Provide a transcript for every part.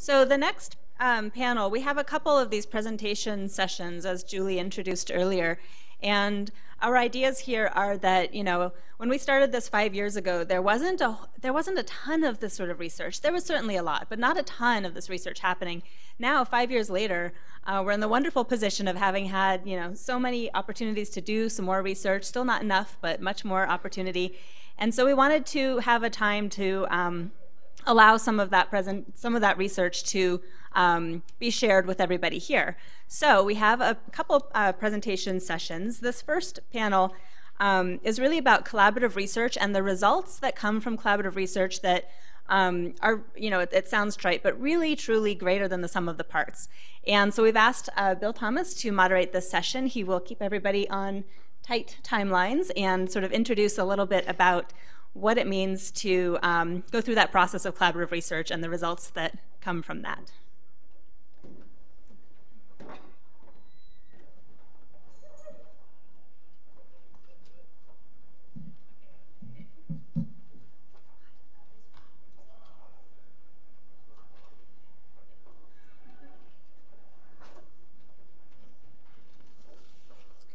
So the next um, panel, we have a couple of these presentation sessions, as Julie introduced earlier. And our ideas here are that, you know, when we started this five years ago, there wasn't a, there wasn't a ton of this sort of research. There was certainly a lot, but not a ton of this research happening. Now, five years later, uh, we're in the wonderful position of having had, you know, so many opportunities to do some more research, still not enough, but much more opportunity. And so we wanted to have a time to um, allow some of that present, some of that research to um, be shared with everybody here. So we have a couple uh, presentation sessions. This first panel um, is really about collaborative research and the results that come from collaborative research that um, are, you know, it, it, sounds trite, but really truly greater than the sum of the parts. And so we've asked uh, Bill Thomas to moderate this session. He will keep everybody on tight timelines and sort of introduce a little bit about what it means to um, go through that process of collaborative research and the results that come from that.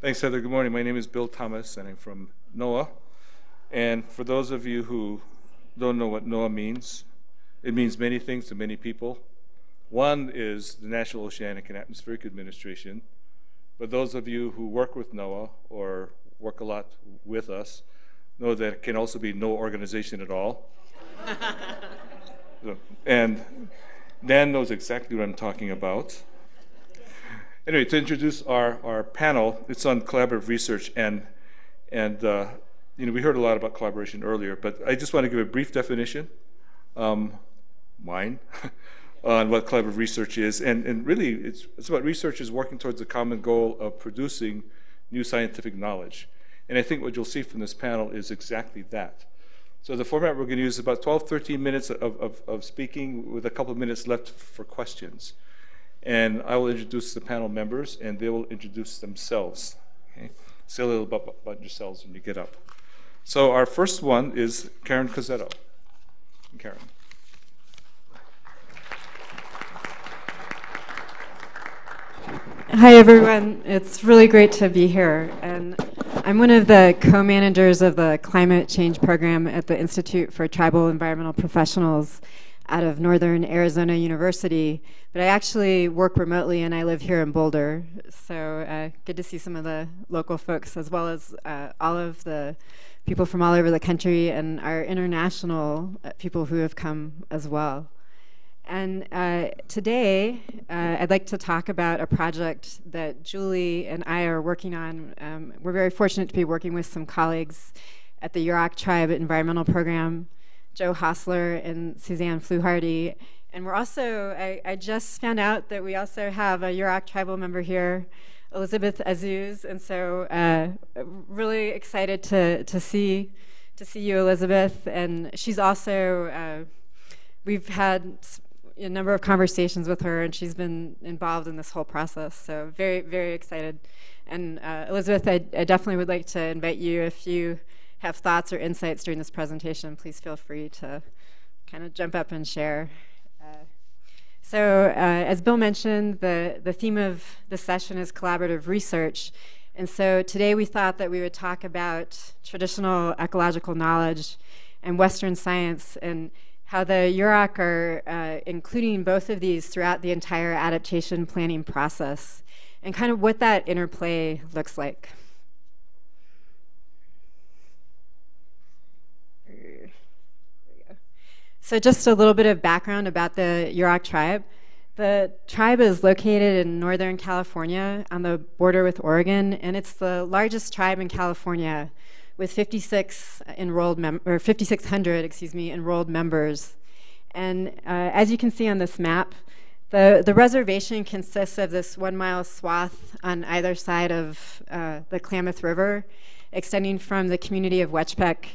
Thanks, Heather. Good morning. My name is Bill Thomas, and I'm from NOAA. And for those of you who don't know what NOAA means, it means many things to many people. One is the National Oceanic and Atmospheric Administration. But those of you who work with NOAA or work a lot with us know that it can also be no organization at all. and Dan knows exactly what I'm talking about. Anyway, to introduce our, our panel, it's on collaborative research, and, and uh, you know, we heard a lot about collaboration earlier, but I just want to give a brief definition, um, mine, on what collaborative research is. And, and really, it's, it's about researchers working towards the common goal of producing new scientific knowledge. And I think what you'll see from this panel is exactly that. So the format we're going to use is about 12, 13 minutes of, of, of speaking with a couple of minutes left for questions. And I will introduce the panel members, and they will introduce themselves. Okay? Say a little about, about yourselves when you get up. So our first one is Karen Cozzetto. Karen. Hi, everyone. It's really great to be here. And I'm one of the co managers of the climate change program at the Institute for Tribal Environmental Professionals out of Northern Arizona University, but I actually work remotely and I live here in Boulder. So uh, good to see some of the local folks as well as uh, all of the people from all over the country and our international uh, people who have come as well. And uh, today, uh, I'd like to talk about a project that Julie and I are working on. Um, we're very fortunate to be working with some colleagues at the Yurok Tribe Environmental Program Joe Hostler and Suzanne Fluharty. And we're also, I, I, just found out that we also have a Yurok tribal member here, Elizabeth Azzuz. And so uh, really excited to, to, see, to see you, Elizabeth. And she's also, uh, we've had a number of conversations with her and she's been involved in this whole process. So very, very excited. And uh, Elizabeth, I, I definitely would like to invite you if you have thoughts or insights during this presentation, please feel free to kind of jump up and share. So uh, as Bill mentioned, the, the theme of the session is collaborative research. And so today we thought that we would talk about traditional ecological knowledge and Western science and how the Yurok are uh, including both of these throughout the entire adaptation planning process and kind of what that interplay looks like. So just a little bit of background about the Yurok tribe. The tribe is located in Northern California on the border with Oregon, and it's the largest tribe in California with 56 enrolled mem- or 5,600, excuse me, enrolled members. And uh, as you can see on this map, the, the reservation consists of this one mile swath on either side of uh, the Klamath River, extending from the community of Weitchpec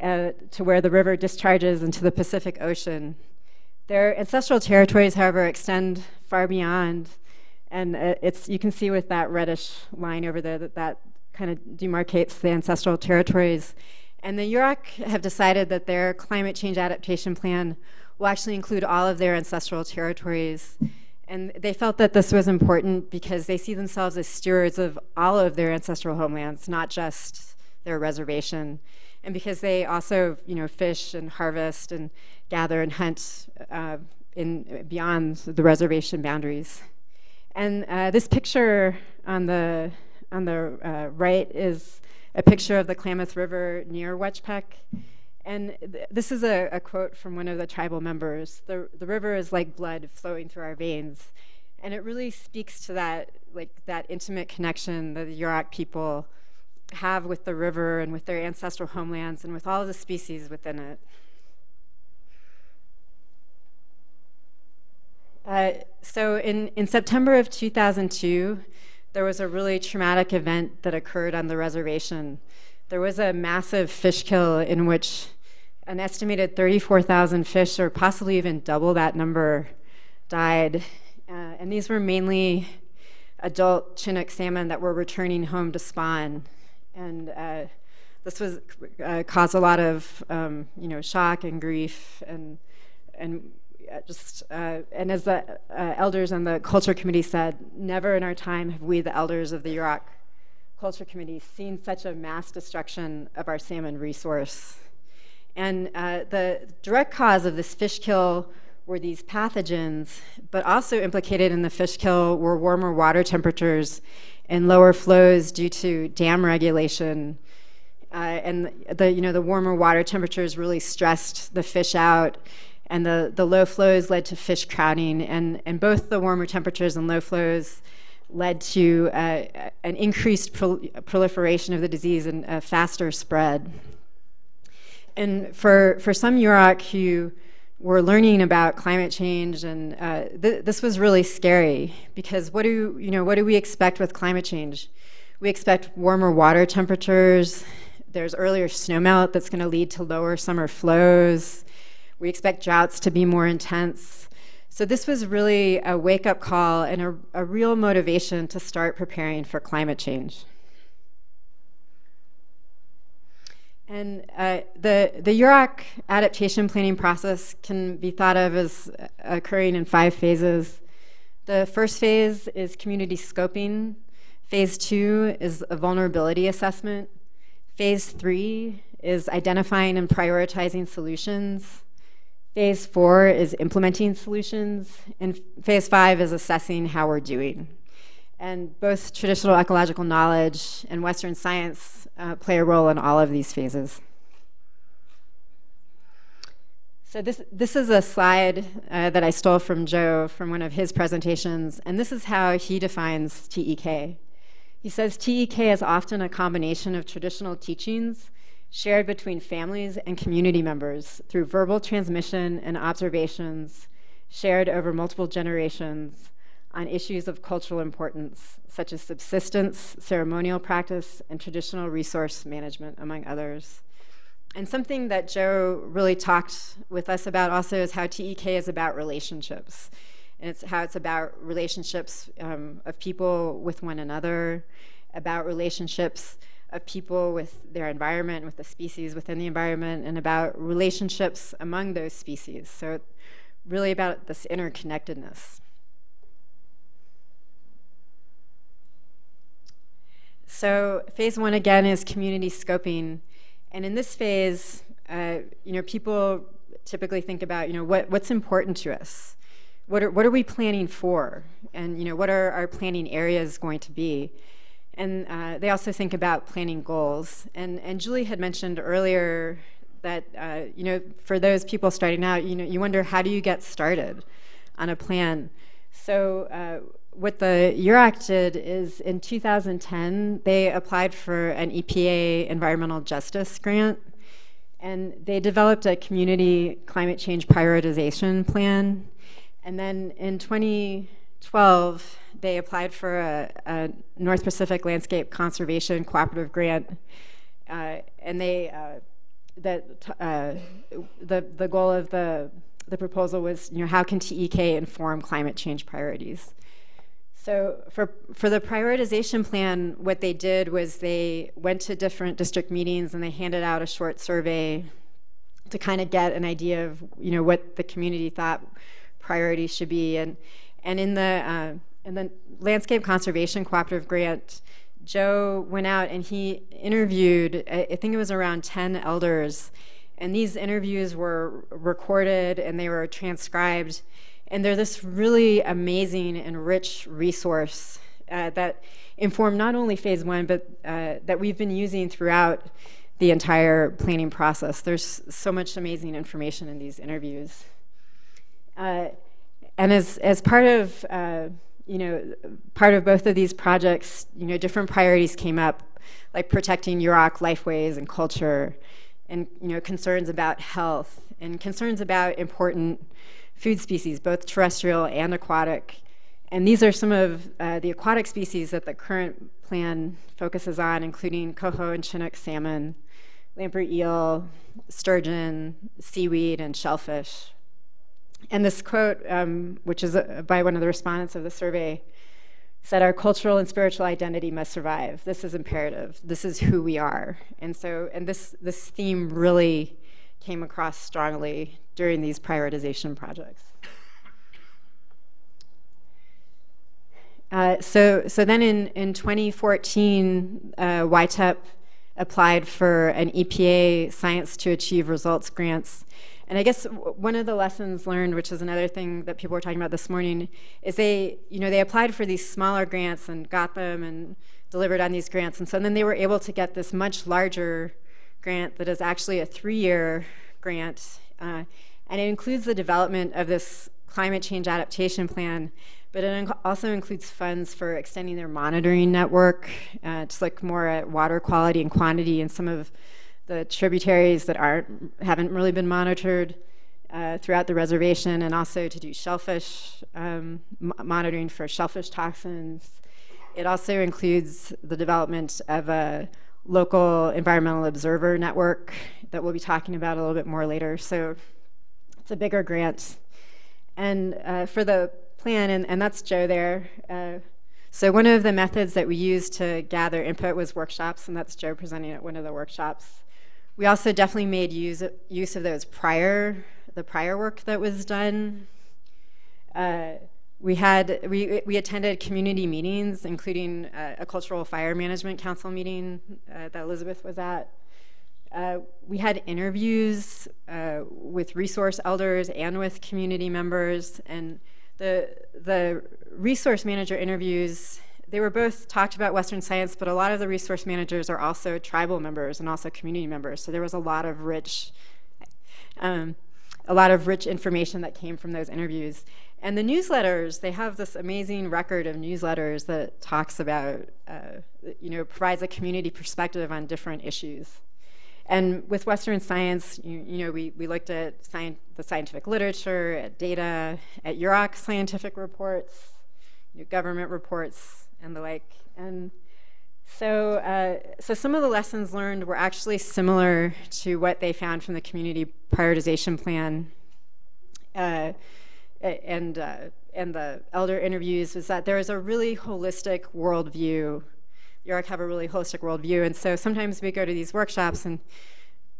uh, to where the river discharges into the Pacific Ocean. Their ancestral territories, however, extend far beyond, and uh, it's you can see with that reddish line over there that that kind of demarcates the ancestral territories. And the Yurok have decided that their climate change adaptation plan will actually include all of their ancestral territories. And they felt that this was important because they see themselves as stewards of all of their ancestral homelands, not just their reservation. And because they also, you know, fish and harvest and gather and hunt uh, in beyond the reservation boundaries. And uh, this picture on the on the uh, right is a picture of the Klamath River near Weitchpec. And th this is a, a, quote from one of the tribal members. The, the river is like blood flowing through our veins. And it really speaks to that, like that intimate connection that the Yurok people have with the river and with their ancestral homelands and with all the species within it. Uh, so in, in September of 2002, there was a really traumatic event that occurred on the reservation. There was a massive fish kill in which an estimated 34,000 fish, or possibly even double that number, died. Uh, and these were mainly adult Chinook salmon that were returning home to spawn. And uh, this was uh, caused a lot of um, you know shock and grief and and uh, just uh, and as the uh, elders on the culture committee said, never in our time have we, the elders of the Yurok Culture Committee, seen such a mass destruction of our salmon resource. And uh, the direct cause of this fish kill were these pathogens, but also implicated in the fish kill were warmer water temperatures and lower flows due to dam regulation. Uh, and the, you know, the warmer water temperatures really stressed the fish out and the, the low flows led to fish crowding, and, and both the warmer temperatures and low flows led to uh, an increased pro proliferation of the disease and a faster spread. And for, for some Yurok who were learning about climate change, and uh, th this was really scary because what do, you know, what do we expect with climate change? We expect warmer water temperatures. There's earlier snowmelt that's going to lead to lower summer flows. We expect droughts to be more intense. So this was really a wake-up call and a, a real motivation to start preparing for climate change. And uh, the, the Yurok adaptation planning process can be thought of as occurring in five phases. The first phase is community scoping. Phase two is a vulnerability assessment. Phase three is identifying and prioritizing solutions. Phase four is implementing solutions, and phase five is assessing how we're doing. And both traditional ecological knowledge and Western science uh, play a role in all of these phases. So this, this is a slide uh, that I stole from Joe from one of his presentations, and this is how he defines TEK. He says TEK is often a combination of traditional teachings shared between families and community members through verbal transmission and observations shared over multiple generations on issues of cultural importance, such as subsistence, ceremonial practice, and traditional resource management, among others. And something that Joe really talked with us about also is how TEK is about relationships. And it's how it's about relationships um, of people with one another, about relationships of people with their environment, with the species within the environment, and about relationships among those species. So really about this interconnectedness. So phase one again is community scoping. And in this phase, uh, you know, people typically think about, you know, what, what's important to us? What are, what are we planning for? And, you know, what are our planning areas going to be? And uh, they also think about planning goals. And, and Julie had mentioned earlier that, uh, you know, for those people starting out, you know, you wonder how do you get started on a plan? So uh, what the Yurok did is in 2010, they applied for an EPA environmental justice grant. And they developed a community climate change prioritization plan. And then in 2012, they applied for a, a, North Pacific Landscape Conservation Cooperative Grant, uh, and they uh, that uh, the the goal of the the proposal was, you know, how can TEK inform climate change priorities? So for for the prioritization plan, what they did was they went to different district meetings and they handed out a short survey to kind of get an idea of you know what the community thought priorities should be. And and in the uh, in the landscape conservation cooperative grant, Joe went out and he interviewed. I think it was around ten elders, and these interviews were recorded and they were transcribed. And they're this really amazing and rich resource uh, that informed not only phase one, but uh, that we've been using throughout the entire planning process. There's so much amazing information in these interviews. Uh, and as, as part of, uh, you know, part of both of these projects, you know, different priorities came up, like protecting Yurok lifeways and culture, and, you know, concerns about health, and concerns about important food species, both terrestrial and aquatic. And these are some of uh, the aquatic species that the current plan focuses on, including coho and chinook salmon, lamprey eel, sturgeon, seaweed, and shellfish. And this quote, um, which is uh, by one of the respondents of the survey, said our cultural and spiritual identity must survive. This is imperative. This is who we are. And so, and this, this theme really came across strongly during these prioritization projects. Uh, so, so then in, in 2014, uh, YTEP applied for an EPA Science to Achieve Results grants. And I guess one of the lessons learned, which is another thing that people were talking about this morning, is they, you know, they applied for these smaller grants and got them and delivered on these grants. And so then they were able to get this much larger grant that is actually a three-year grant. Uh, and it includes the development of this climate change adaptation plan but it also includes funds for extending their monitoring network uh, to look more at water quality and quantity in some of the tributaries that aren't haven't really been monitored uh, throughout the reservation, and also to do shellfish um, monitoring for shellfish toxins. It also includes the development of a local environmental observer network that we'll be talking about a little bit more later. So it's a bigger grant. And uh, for the plan, and, and that's Joe there. Uh, so one of the methods that we used to gather input was workshops, and that's Joe presenting at one of the workshops. We also definitely made use use of those prior, the prior work that was done. Uh, we had we we attended community meetings, including uh, a cultural fire management council meeting uh, that Elizabeth was at. Uh, we had interviews uh, with resource elders and with community members, and the, the resource manager interviews, they were both talked about Western science, but a lot of the resource managers are also tribal members and also community members. So there was a lot of rich, um, a lot of rich information that came from those interviews. And the newsletters, they have this amazing record of newsletters that talks about, uh, you know, provides a community perspective on different issues. And with Western science, you, you know, we, we looked at the scientific literature, at data, at Yurok scientific reports, government reports, and the like. And so, uh, so some of the lessons learned were actually similar to what they found from the community prioritization plan. Uh, and, uh, and the elder interviews was that there is a really holistic worldview Yurok have a really holistic worldview. And so sometimes we go to these workshops and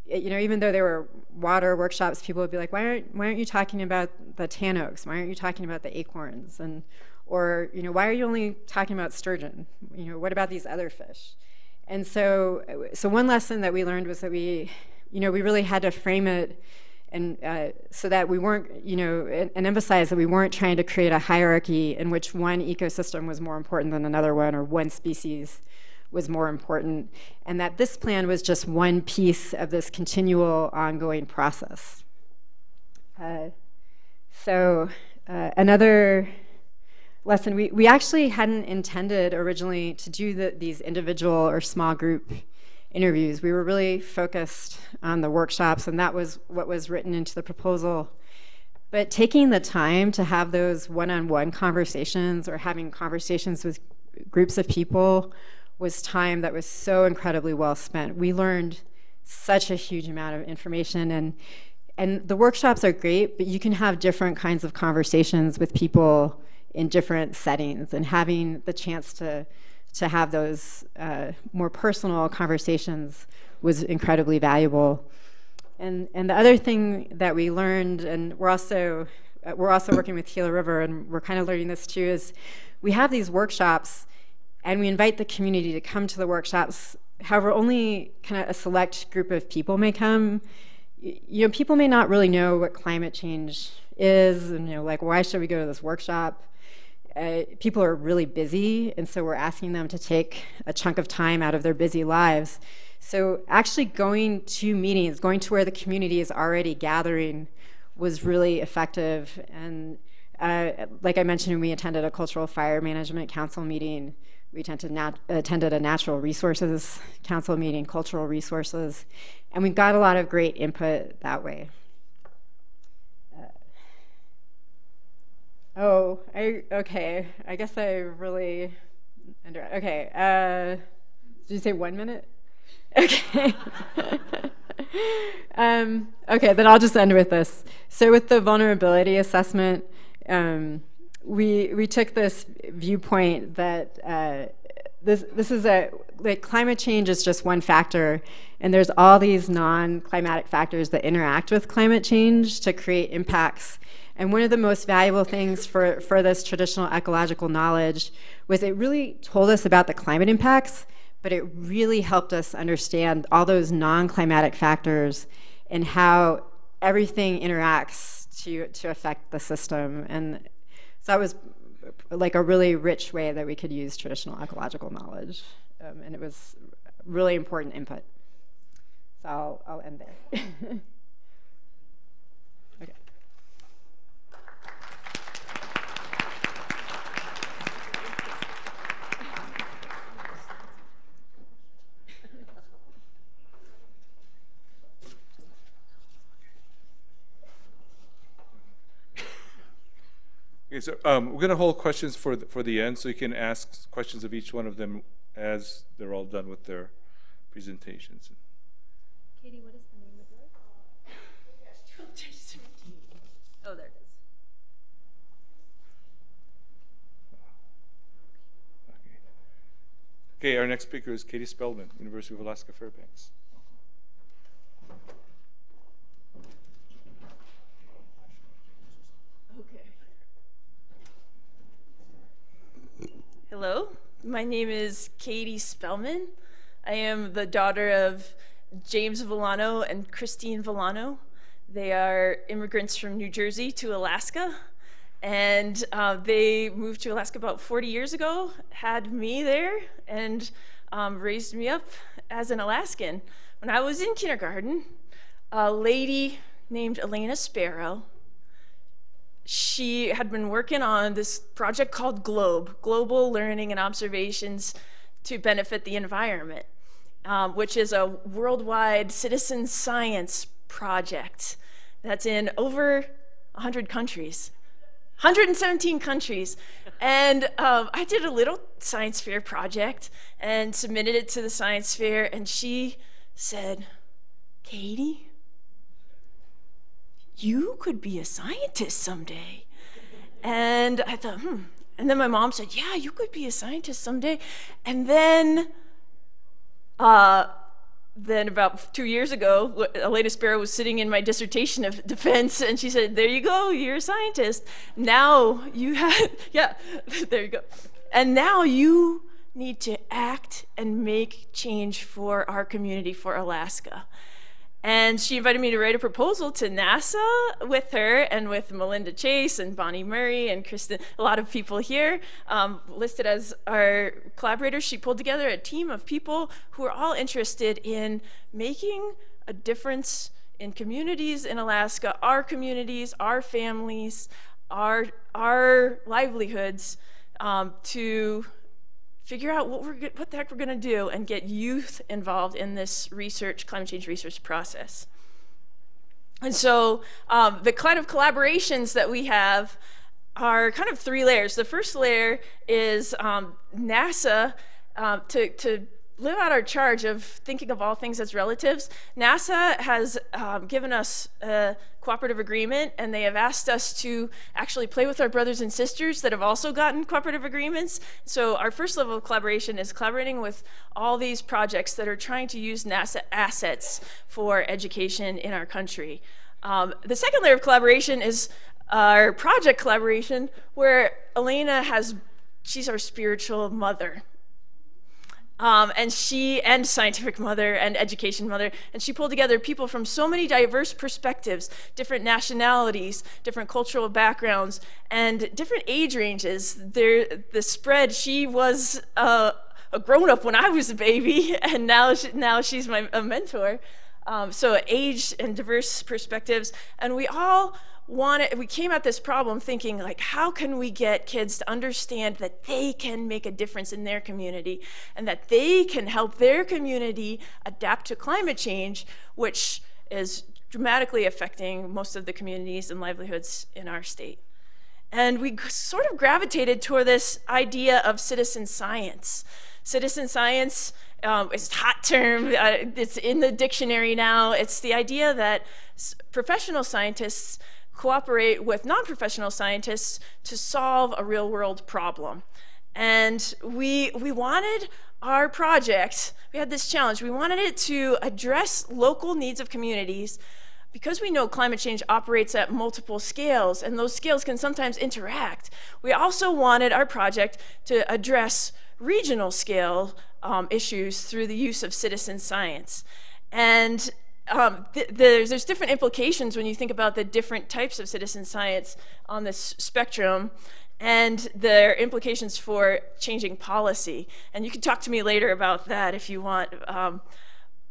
you know, even though they were water workshops, people would be like, why aren't, why aren't you talking about the tan oaks? Why aren't you talking about the acorns? And, or, you know, why are you only talking about sturgeon? You know, what about these other fish? And so, so one lesson that we learned was that we, you know, we really had to frame it and uh, so that we weren't, you know, and, and, emphasize that we weren't trying to create a hierarchy in which one ecosystem was more important than another one or one species was more important, and that this plan was just one piece of this continual ongoing process. Uh, so uh, another lesson, we, we actually hadn't intended originally to do the, these individual or small group interviews. We were really focused on the workshops, and that was what was written into the proposal. But taking the time to have those one on one conversations or having conversations with groups of people was time that was so incredibly well spent. We learned such a huge amount of information and and the workshops are great, but you can have different kinds of conversations with people in different settings and having the chance to to have those uh, more personal conversations was incredibly valuable. And, and the other thing that we learned, and we're also, uh, we're also working with Gila River, and we're kind of learning this too, is we have these workshops and we invite the community to come to the workshops. However, only kind of a select group of people may come. You know, people may not really know what climate change is, and you know, like why should we go to this workshop? Uh, people are really busy, and so we're asking them to take a chunk of time out of their busy lives. So actually going to meetings, going to where the community is already gathering, was really effective. And uh, like I mentioned, we attended a cultural fire management council meeting we attended, a natural resources council meeting, cultural resources, and we got a lot of great input that way. Uh, oh, I okay. I guess I really under. Okay. Uh, did you say one minute? Okay. um, okay, then I'll just end with this. So, with the vulnerability assessment. Um, we we took this viewpoint that uh, this this is a like climate change is just one factor, and there's all these non-climatic factors that interact with climate change to create impacts. And one of the most valuable things for, for this traditional ecological knowledge was it really told us about the climate impacts, but it really helped us understand all those non-climatic factors and how everything interacts to, to affect the system. And so that was like a really rich way that we could use traditional ecological knowledge. Um, and it was really important input. So I'll, I'll end there. Okay, so um, we're going to hold questions for the, for the end, so you can ask questions of each one of them as they're all done with their presentations. Katie, what is the name of yours? oh, there it is. Okay. okay, our next speaker is Katie Spellman, University of Alaska Fairbanks. Hello, my name is Katie Spellman. I am the daughter of James Villano and Christine Villano. They are immigrants from New Jersey to Alaska, and uh, they moved to Alaska about 40 years ago, had me there, and um, raised me up as an Alaskan. When I was in kindergarten, a lady named Elena Sparrow she had been working on this project called GLOBE, Global Learning and Observations to Benefit the Environment, um, which is a worldwide citizen science project that's in over 100 countries. 117 countries. And um, I did a little science fair project and submitted it to the science fair, and she said, Katie, you could be a scientist someday. And I thought, hmm. And then my mom said, yeah, you could be a scientist someday. And then, uh, then about two years ago, Elena Sparrow was sitting in my dissertation of defense, and she said, "There you go, you're a scientist. Now you have, yeah, there you go. And now you need to act and make change for our community, for Alaska." And she invited me to write a proposal to NASA with her and with Melinda Chase and Bonnie Murray and Kristen, a lot of people here um, listed as our collaborators. She pulled together a team of people who are all interested in making a difference in communities in Alaska, our communities, our families, our, our livelihoods um, to figure out what, we're, what the heck we're going to do and get youth involved in this research, climate change research process. And so um, the kind of collaborations that we have are kind of three layers. The first layer is um, NASA uh, to, to live out our charge of thinking of all things as relatives, NASA has um, given us a cooperative agreement and they have asked us to actually play with our brothers and sisters that have also gotten cooperative agreements. So our first level of collaboration is collaborating with all these projects that are trying to use NASA assets for education in our country. Um, the second layer of collaboration is our project collaboration where Elena has, she's our spiritual mother. Um, and she and scientific mother and education mother and she pulled together people from so many diverse perspectives different nationalities different cultural backgrounds and different age ranges. There the spread she was uh, a grown-up when i was a baby and now she, now she's my a mentor. Um, so age and diverse perspectives and we all wanted we came at this problem thinking like how can we get kids to understand that they can make a difference in their community and that they can help their community adapt to climate change which is dramatically affecting most of the communities and livelihoods in our state. And we sort of gravitated toward this idea of citizen science. Citizen science um, it's a hot term uh, it's in the dictionary now. It's the idea that professional scientists cooperate with non-professional scientists to solve a real-world problem. And we, we wanted our project, we had this challenge, we wanted it to address local needs of communities because we know climate change operates at multiple scales and those scales can sometimes interact, we also wanted our project to address regional scale um, issues through the use of citizen science. And um, th there's, there's different implications when you think about the different types of citizen science on this spectrum and their implications for changing policy. And you can talk to me later about that if you want. Um,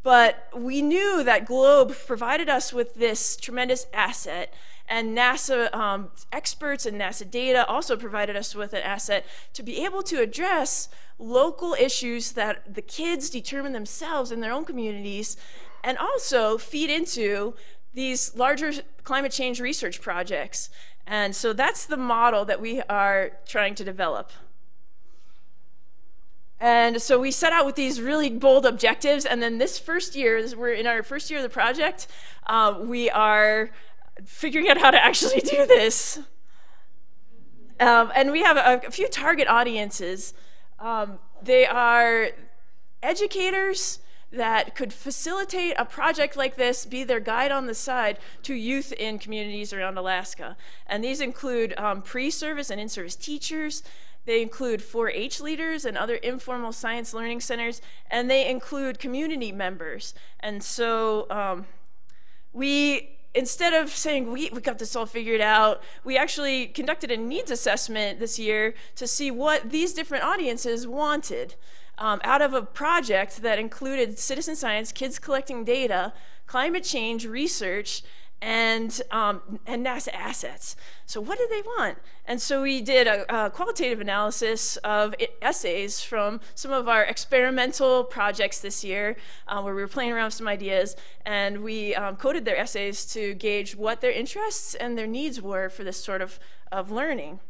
but we knew that GLOBE provided us with this tremendous asset, and NASA um, experts and NASA data also provided us with an asset to be able to address local issues that the kids determine themselves in their own communities and also feed into these larger climate change research projects. And so that's the model that we are trying to develop. And so we set out with these really bold objectives. And then this first year, we're in our first year of the project, uh, we are figuring out how to actually do this. Um, and we have a, a, few target audiences. Um, they are educators, that could facilitate a project like this, be their guide on the side to youth in communities around Alaska. And these include um, pre-service and in-service teachers, they include 4-H leaders and other informal science learning centers, and they include community members. And so um, we instead of saying we, we got this all figured out, we actually conducted a needs assessment this year to see what these different audiences wanted um, out of a project that included citizen science, kids collecting data, climate change research, and, um, and NASA assets. So what did they want? And so we did a, a, qualitative analysis of essays from some of our experimental projects this year, uh, where we were playing around with some ideas, and we um, coded their essays to gauge what their interests and their needs were for this sort of, of learning.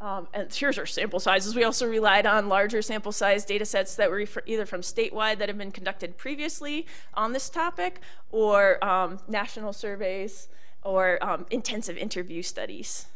Um, and here's our sample sizes. We also relied on larger sample size data sets that were either from statewide that have been conducted previously on this topic or um, national surveys or um, intensive interview studies.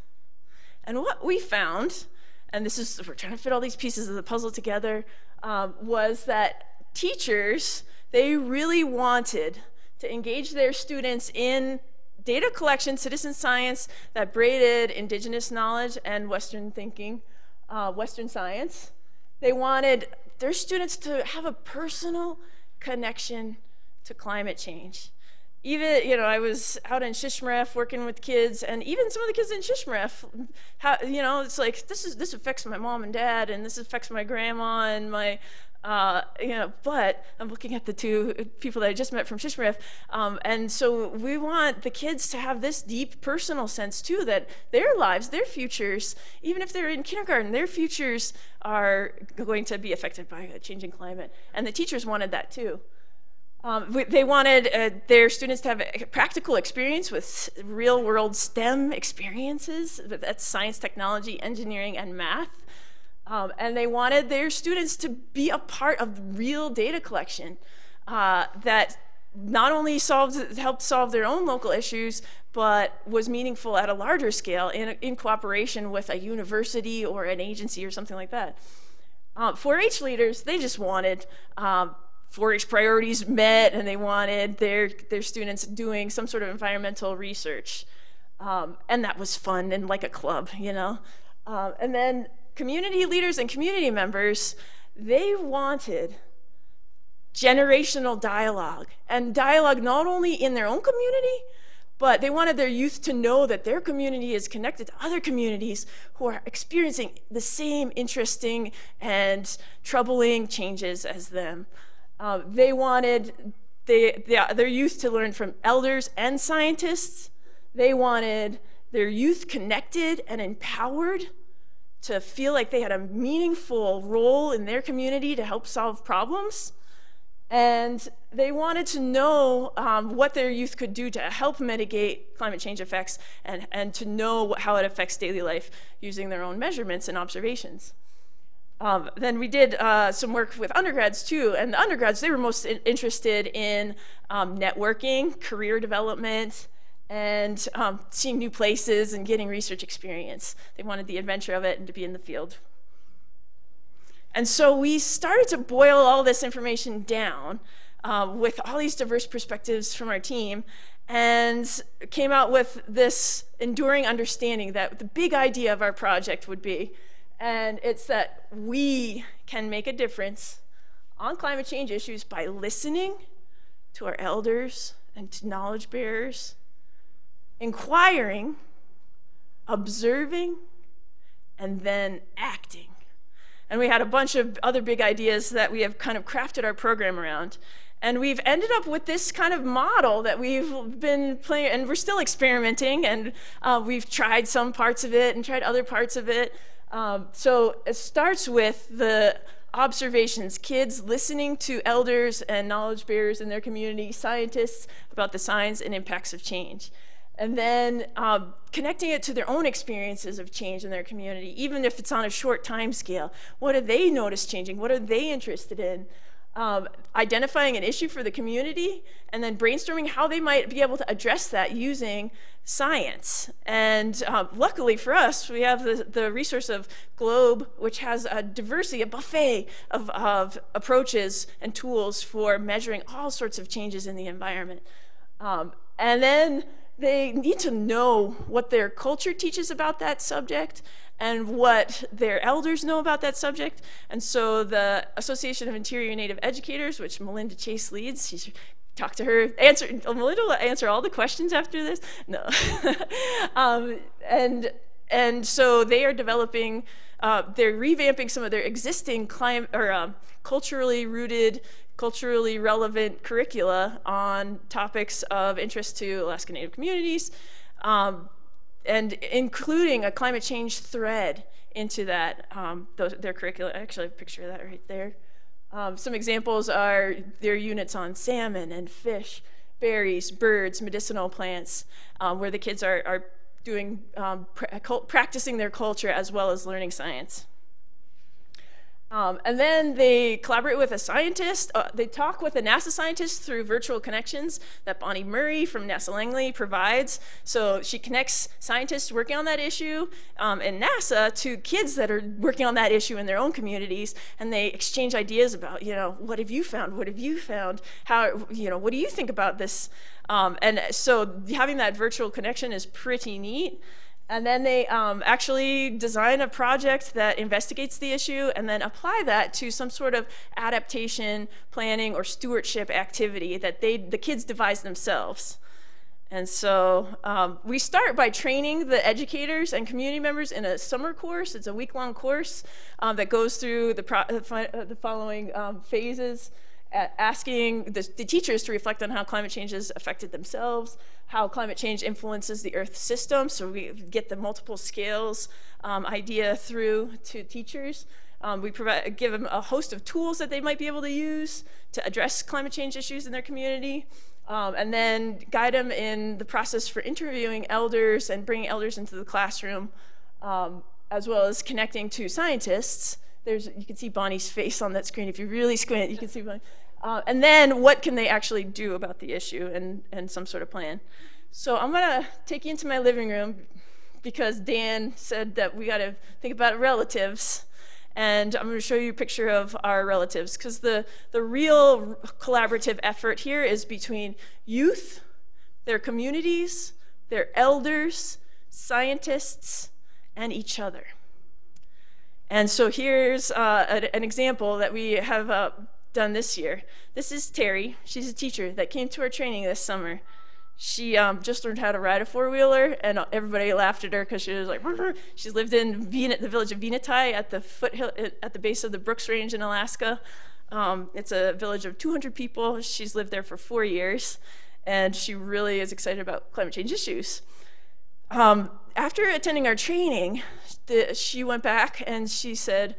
And what we found, and this is, we're trying to fit all these pieces of the puzzle together, um, was that teachers, they really wanted to engage their students in data collection, citizen science that braided indigenous knowledge and Western thinking, uh, Western science. They wanted their students to have a personal connection to climate change. Even, you know, I was out in Shishmaref working with kids, and even some of the kids in Shishmaref, you know, it's like, this, is, this affects my mom and dad, and this affects my grandma and my uh, you know, but I'm looking at the two people that I just met from Shishmaref, um, and so we want the kids to have this deep personal sense too that their lives, their futures, even if they're in kindergarten, their futures are going to be affected by a changing climate, and the teachers wanted that too. Um, they wanted uh, their students to have a practical experience with real-world STEM experiences. That's science, technology, engineering, and math. Um, and they wanted their students to be a part of real data collection uh, that not only solved, helped solve their own local issues, but was meaningful at a larger scale in, in cooperation with a university or an agency or something like that. Uh, 4-H leaders, they just wanted um, 4-H priorities met and they wanted their, their students doing some sort of environmental research. Um, and that was fun and like a club, you know? Um, and then community leaders and community members, they wanted generational dialogue and dialogue not only in their own community, but they wanted their youth to know that their community is connected to other communities who are experiencing the same interesting and troubling changes as them. Uh, they wanted they, they, their youth to learn from elders and scientists. They wanted their youth connected and empowered to feel like they had a meaningful role in their community to help solve problems. And they wanted to know um, what their youth could do to help mitigate climate change effects and, and to know how it affects daily life using their own measurements and observations. Um, then we did uh, some work with undergrads too, and the undergrads, they were most in interested in um, networking, career development, and um, seeing new places and getting research experience. They wanted the adventure of it and to be in the field and so we started to boil all this information down uh, with all these diverse perspectives from our team and came out with this enduring understanding that the big idea of our project would be. And it's that we can make a difference on climate change issues by listening to our elders and to knowledge bearers, inquiring, observing, and then acting. And we had a bunch of other big ideas that we have kind of crafted our program around. And we've ended up with this kind of model that we've been playing, and we're still experimenting, and uh, we've tried some parts of it and tried other parts of it. Um, so it starts with the observations, kids listening to elders and knowledge bearers in their community, scientists about the signs and impacts of change and then um, connecting it to their own experiences of change in their community, even if it's on a short time scale. What do they notice changing? What are they interested in? Um, identifying an issue for the community and then brainstorming how they might be able to address that using science. And uh, luckily for us, we have the, the resource of Globe, which has a diversity, a buffet of, of approaches and tools for measuring all sorts of changes in the environment. Um, and then they need to know what their culture teaches about that subject and what their elders know about that subject. And so the Association of Interior Native Educators, which Melinda Chase leads, she's talk to her, answer, Melinda will answer all the questions after this. No. um, and, and so they are developing, uh, they're revamping some of their existing climate or um, culturally rooted culturally relevant curricula on topics of interest to Alaska Native communities, um, and including a climate change thread into that, um, those, their curricula. Actually, I picture of that right there. Um, some examples are their units on salmon and fish, berries, birds, medicinal plants, um, where the kids are, are doing um, pra practicing their culture as well as learning science. Um, and then they collaborate with a scientist. Uh, they talk with a NASA scientist through virtual connections that Bonnie Murray from NASA Langley provides. So she connects scientists working on that issue um, and NASA to kids that are working on that issue in their own communities, and they exchange ideas about, you know, what have you found? What have you found? How, you know, what do you think about this? Um, and so having that virtual connection is pretty neat. And then they um, actually design a project that investigates the issue and then apply that to some sort of adaptation, planning, or stewardship activity that they, the kids devise themselves. And so um, we start by training the educators and community members in a summer course. It's a week-long course um, that goes through the, the following um, phases asking the, the, teachers to reflect on how climate change has affected themselves, how climate change influences the Earth system, so we get the multiple scales um, idea through to teachers. Um, we provide, give them a host of tools that they might be able to use to address climate change issues in their community, um, and then guide them in the process for interviewing elders and bringing elders into the classroom um, as well as connecting to scientists. There's, you can see Bonnie's face on that screen. If you really squint, you can see Bonnie. Uh, and then what can they actually do about the issue and, and some sort of plan. So I'm gonna take you into my living room because Dan said that we gotta think about relatives. And I'm gonna show you a picture of our relatives because the, the real collaborative effort here is between youth, their communities, their elders, scientists, and each other. And so here's uh, an example that we have uh, done this year. This is Terry. She's a teacher that came to our training this summer. She um, just learned how to ride a four-wheeler, and everybody laughed at her because she was like, she's lived in the village of Venetie at the foothill, at the base of the Brooks Range in Alaska. Um, it's a village of 200 people. She's lived there for four years, and she really is excited about climate change issues. Um, after attending our training, the, she went back and she said,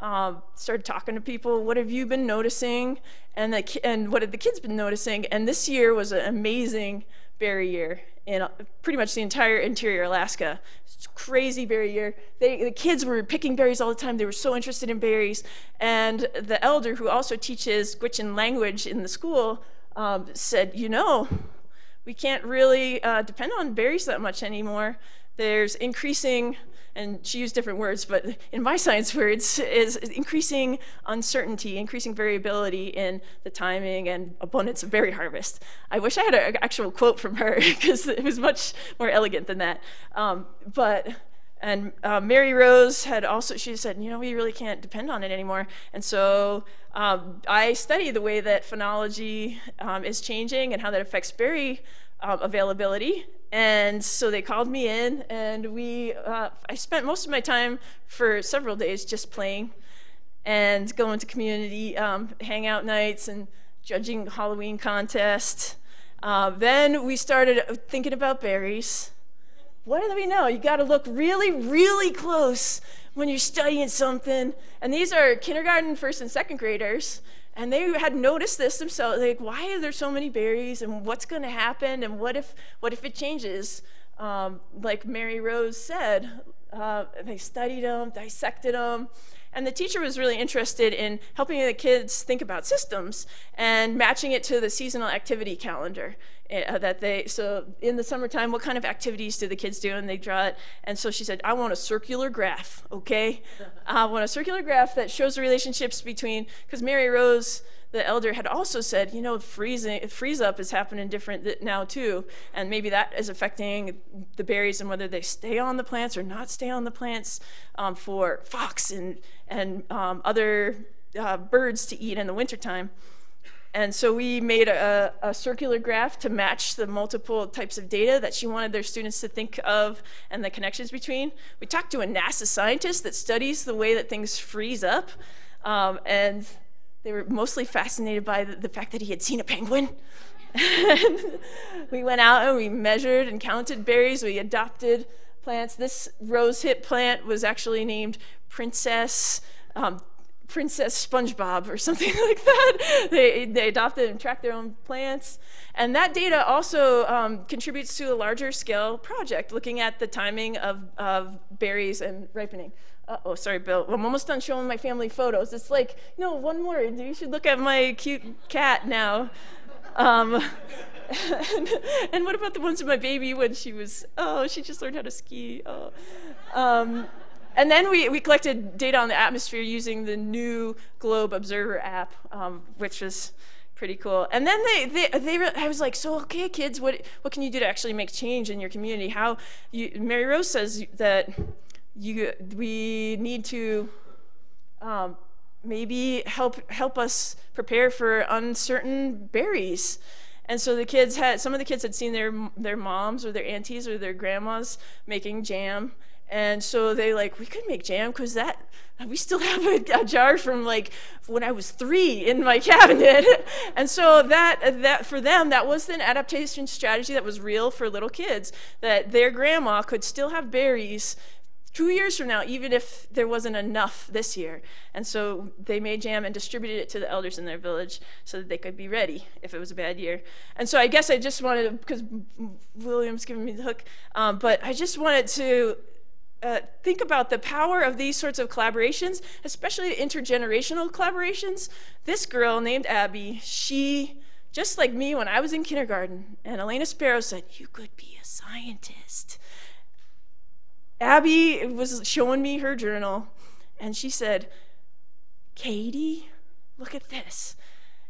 um, started talking to people. What have you been noticing? And the, and what have the kids been noticing? And this year was an amazing berry year in uh, pretty much the entire interior Alaska. crazy berry year. They, the kids were picking berries all the time. They were so interested in berries. And the elder, who also teaches Gwich'in language in the school, um, said, you know, we can't really uh, depend on berries that much anymore. There's increasing and she used different words, but in my science words, is increasing uncertainty, increasing variability in the timing and abundance of berry harvest. I wish I had an actual quote from her because it was much more elegant than that. Um, but and uh, Mary Rose had also, she said, you know, we really can't depend on it anymore. And so um, I study the way that phenology um, is changing and how that affects berry um, availability. And so they called me in, and we, uh, I spent most of my time for several days just playing and going to community um, hangout nights and judging Halloween contests. Uh, then we started thinking about berries. What do we know? You got to look really, really close when you're studying something. And these are kindergarten, first, and second graders and they had noticed this themselves like why are there so many berries and what's going to happen and what if what if it changes? Um, like mary rose said uh, they studied them dissected them and the teacher was really interested in helping the kids think about systems and matching it to the seasonal activity calendar uh, that they, so in the summertime, what kind of activities do the kids do? And they draw it. And so she said, I want a circular graph, okay? I want a circular graph that shows the relationships between, because Mary Rose, the elder had also said, you know, freezing, freeze up is happening different now too, and maybe that is affecting the berries and whether they stay on the plants or not stay on the plants um, for fox and and um, other uh, birds to eat in the wintertime. And so we made a, a, circular graph to match the multiple types of data that she wanted their students to think of and the connections between. We talked to a NASA scientist that studies the way that things freeze up. Um, and they were mostly fascinated by the, the fact that he had seen a penguin. we went out and we measured and counted berries. We adopted plants. This rose hip plant was actually named Princess um, Princess SpongeBob or something like that. They, they adopted and tracked their own plants. And that data also um, contributes to a larger scale project looking at the timing of, of berries and ripening. Uh oh, sorry, Bill. I'm almost done showing my family photos. It's like, no, one more. You should look at my cute cat now. Um, and, and, what about the ones of my baby when she was, oh, she just learned how to ski. Oh. Um, and then we, we collected data on the atmosphere using the new Globe Observer app, um, which was pretty cool. And then they, they, they I was like, so okay, kids, what, what can you do to actually make change in your community? How, you, Mary Rose says that you, we need to um, maybe help help us prepare for uncertain berries. And so the kids had some of the kids had seen their their moms or their aunties or their grandmas making jam. And so they like, we could make jam because that we still have a, a, jar from like when I was three in my cabinet. and so that that for them that was an adaptation strategy that was real for little kids that their grandma could still have berries two years from now, even if there wasn't enough this year. And so they made jam and distributed it to the elders in their village so that they could be ready if it was a bad year. And so I guess I just wanted, to, because William's giving me the hook, um, but I just wanted to uh, think about the power of these sorts of collaborations, especially intergenerational collaborations. This girl named Abby, she, just like me when I was in kindergarten, and Elena Sparrow said, You could be a scientist. Abby was showing me her journal, and she said, Katie, look at this.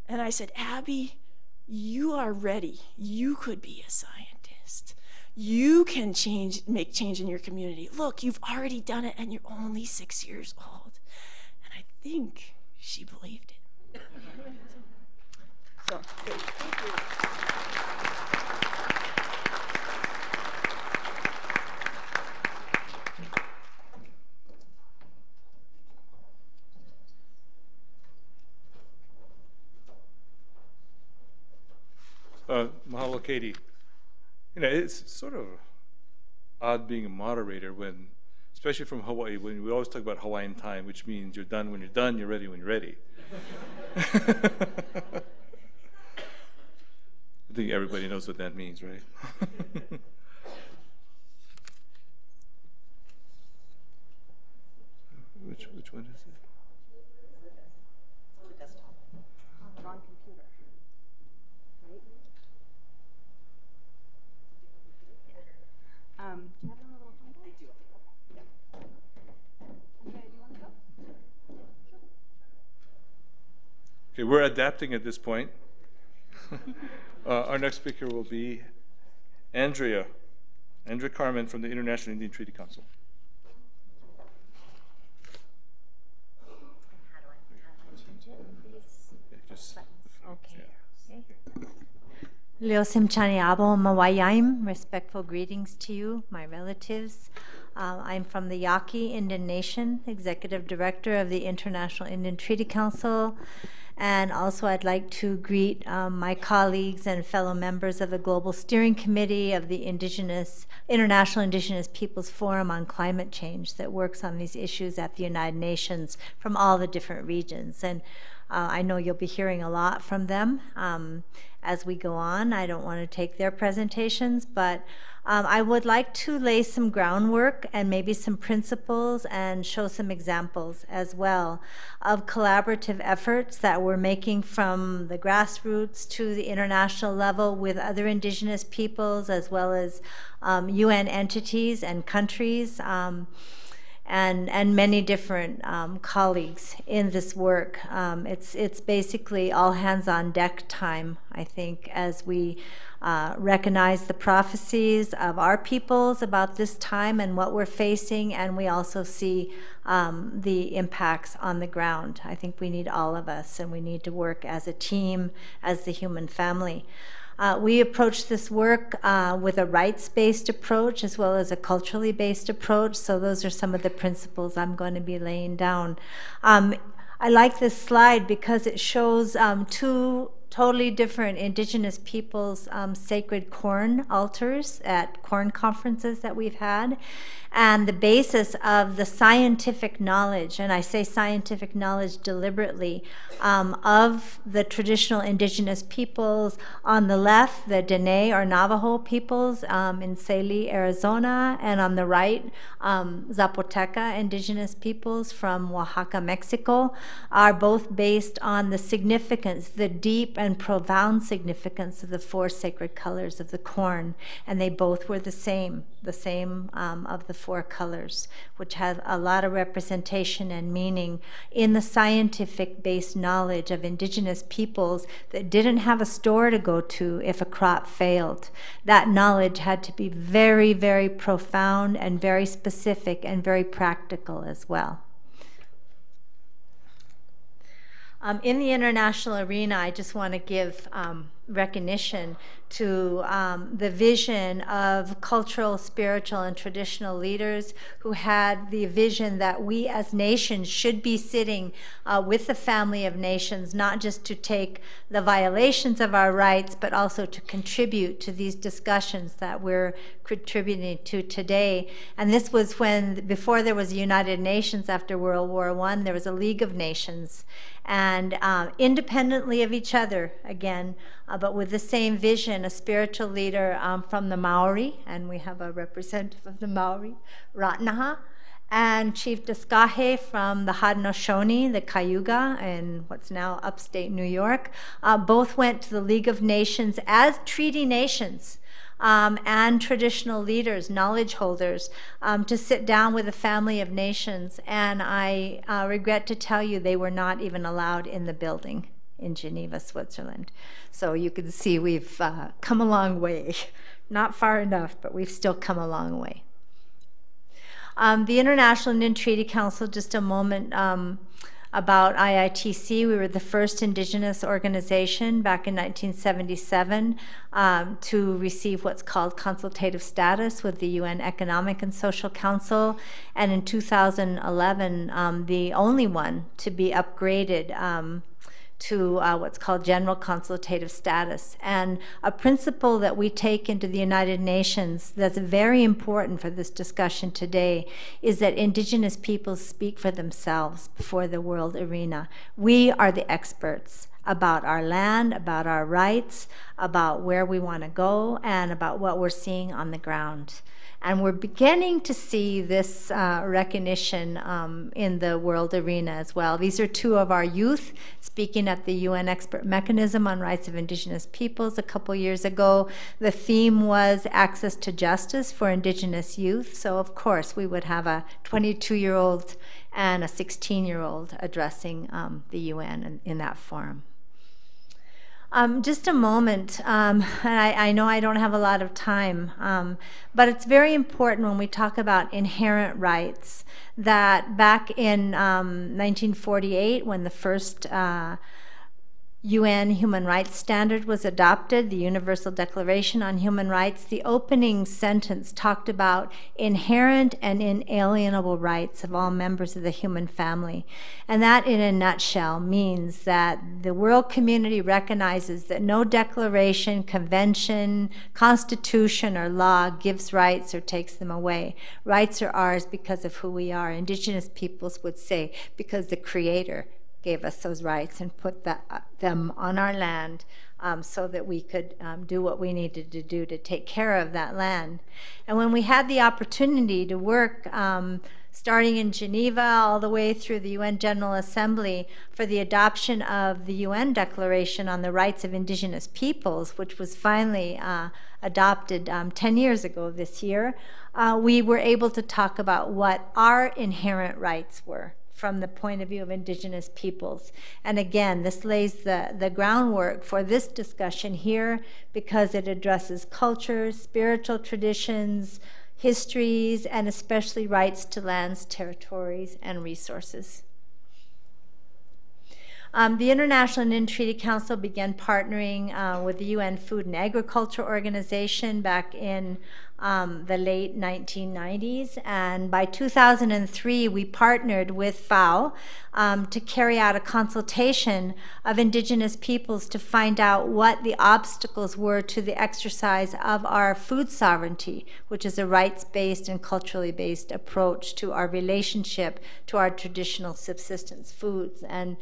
And I said, Abby, you are ready. You could be a scientist. You can change, make change in your community. Look, you've already done it, and you're only six years old. And I think she believed it. so, Uh, mahalo, Katie. You know, it's sort of odd being a moderator when, especially from Hawaii, when we always talk about Hawaiian time, which means you're done when you're done, you're ready when you're ready. I think everybody knows what that means, right? which, which one is it? Um, do you have it on the little phone book? I do. Andrea, do you want to go? Okay, we're adapting at this point. uh, our next speaker will be Andrea, Andrea Carmen from the International Indian Treaty Council. Leo Simchaniabo Mawayaim, respectful greetings to you, my relatives. Uh, I'm from the Yaqui Indian Nation, Executive Director of the International Indian Treaty Council. And also, I'd like to greet um, my colleagues and fellow members of the Global Steering Committee of the Indigenous International Indigenous Peoples Forum on Climate Change that works on these issues at the United Nations from all the different regions. And uh, I know you'll be hearing a lot from them um, as we go on. I don't want to take their presentations, but um, I would like to lay some groundwork and maybe some principles and show some examples as well of collaborative efforts that we're making from the grassroots to the international level with other indigenous peoples as well as um, UN entities and countries. Um, and and many different um, colleagues in this work. Um, it's it's basically all hands on deck time. I think as we uh, recognize the prophecies of our peoples about this time and what we're facing, and we also see um, the impacts on the ground. I think we need all of us, and we need to work as a team, as the human family. Uh, we approach this work uh, with a rights based approach as well as a culturally based approach. So, those are some of the principles I'm going to be laying down. Um, I like this slide because it shows um, two totally different indigenous peoples' um, sacred corn altars at corn conferences that we've had, and the basis of the scientific knowledge, and I say scientific knowledge deliberately, um, of the traditional indigenous peoples. On the left, the Dene or Navajo peoples um, in Salie, Arizona, and on the right, um, Zapoteca indigenous peoples from Oaxaca, Mexico, are both based on the significance, the deep and profound significance of the four sacred colors of the corn, and they both were the same, the same um, of the four colors, which have a lot of representation and meaning in the scientific based knowledge of indigenous peoples that didn't have a store to go to if a crop failed. That knowledge had to be very, very profound and very specific and very practical as well. Um, in the international arena, I just want to give um, recognition to um, the vision of cultural, spiritual, and traditional leaders who had the vision that we as nations should be sitting uh, with the family of nations, not just to take the violations of our rights, but also to contribute to these discussions that we're contributing to today. And this was when, before there was the United Nations after World War I, there was a League of Nations. And uh, independently of each other, again, uh, but with the same vision, a spiritual leader um, from the Maori, and we have a representative of the Maori, Ratana, and Chief Deskaheh from the Haudenosaunee, the Cayuga, in what's now upstate New York. Uh, both went to the League of Nations as treaty nations. Um, and traditional leaders, knowledge holders, um, to sit down with a family of nations. And I uh, regret to tell you, they were not even allowed in the building in Geneva, Switzerland. So you can see we've uh, come a long way. Not far enough, but we've still come a long way. Um, the International Indian Treaty Council, just a moment um, about IITC. We were the first indigenous organization back in 1977 um, to receive what's called consultative status with the UN Economic and Social Council, and in 2011, um, the only one to be upgraded um, to uh, what's called general consultative status. And a principle that we take into the United Nations that's very important for this discussion today is that indigenous peoples speak for themselves before the world arena. We are the experts about our land, about our rights, about where we want to go, and about what we're seeing on the ground. And we're beginning to see this uh, recognition um, in the world arena as well. These are two of our youth speaking at the UN Expert Mechanism on Rights of Indigenous Peoples a couple years ago. The theme was access to justice for Indigenous youth. So, of course, we would have a 22 year old and a 16 year old addressing um, the UN in, in that forum. Um, just a moment, um, and I, I, know I don't have a lot of time, um, but it's very important when we talk about inherent rights that back in 1948, um, when the first uh, UN human rights standard was adopted, the Universal Declaration on Human Rights, the opening sentence talked about inherent and inalienable rights of all members of the human family. And that, in a nutshell, means that the world community recognizes that no declaration, convention, constitution, or law gives rights or takes them away. Rights are ours because of who we are. Indigenous peoples would say, because the Creator gave us those rights and put that, uh, them on our land um, so that we could um, do what we needed to do to take care of that land. And when we had the opportunity to work, um, starting in Geneva all the way through the UN General Assembly for the adoption of the UN Declaration on the Rights of Indigenous Peoples, which was finally uh, adopted um, 10 years ago this year, uh, we were able to talk about what our inherent rights were from the point of view of indigenous peoples. And again, this lays the, the groundwork for this discussion here because it addresses cultures, spiritual traditions, histories, and especially rights to lands, territories, and resources. Um, the International Indian Treaty Council began partnering uh, with the UN Food and Agriculture Organization back in um, the late 1990s. And by 2003, we partnered with FAO um, to carry out a consultation of indigenous peoples to find out what the obstacles were to the exercise of our food sovereignty, which is a rights based and culturally based approach to our relationship to our traditional subsistence foods. And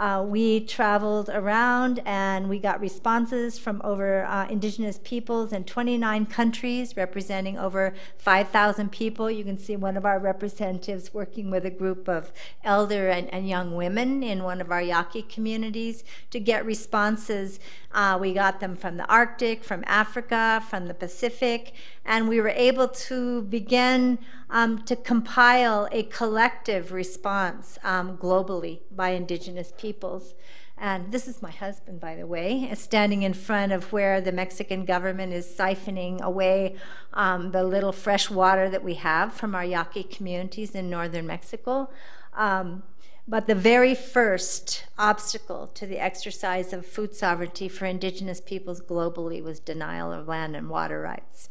uh, we traveled around and we got responses from over uh, indigenous peoples in 29 countries, representing over 5,000 people. You can see one of our representatives working with a group of elder and, and young women in one of our Yaqui communities to get responses. Uh, we got them from the Arctic, from Africa, from the Pacific, and we were able to begin um, to compile a collective response um, globally by indigenous peoples. And this is my husband, by the way, standing in front of where the Mexican government is siphoning away um, the little fresh water that we have from our Yaqui communities in northern Mexico. Um, but the very first obstacle to the exercise of food sovereignty for indigenous peoples globally was denial of land and water rights.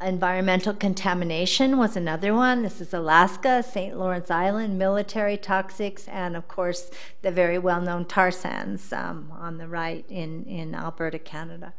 Environmental contamination was another one. This is Alaska, St. Lawrence Island, military toxics, and of course the very well known tar sands um, on the right in, in Alberta, Canada.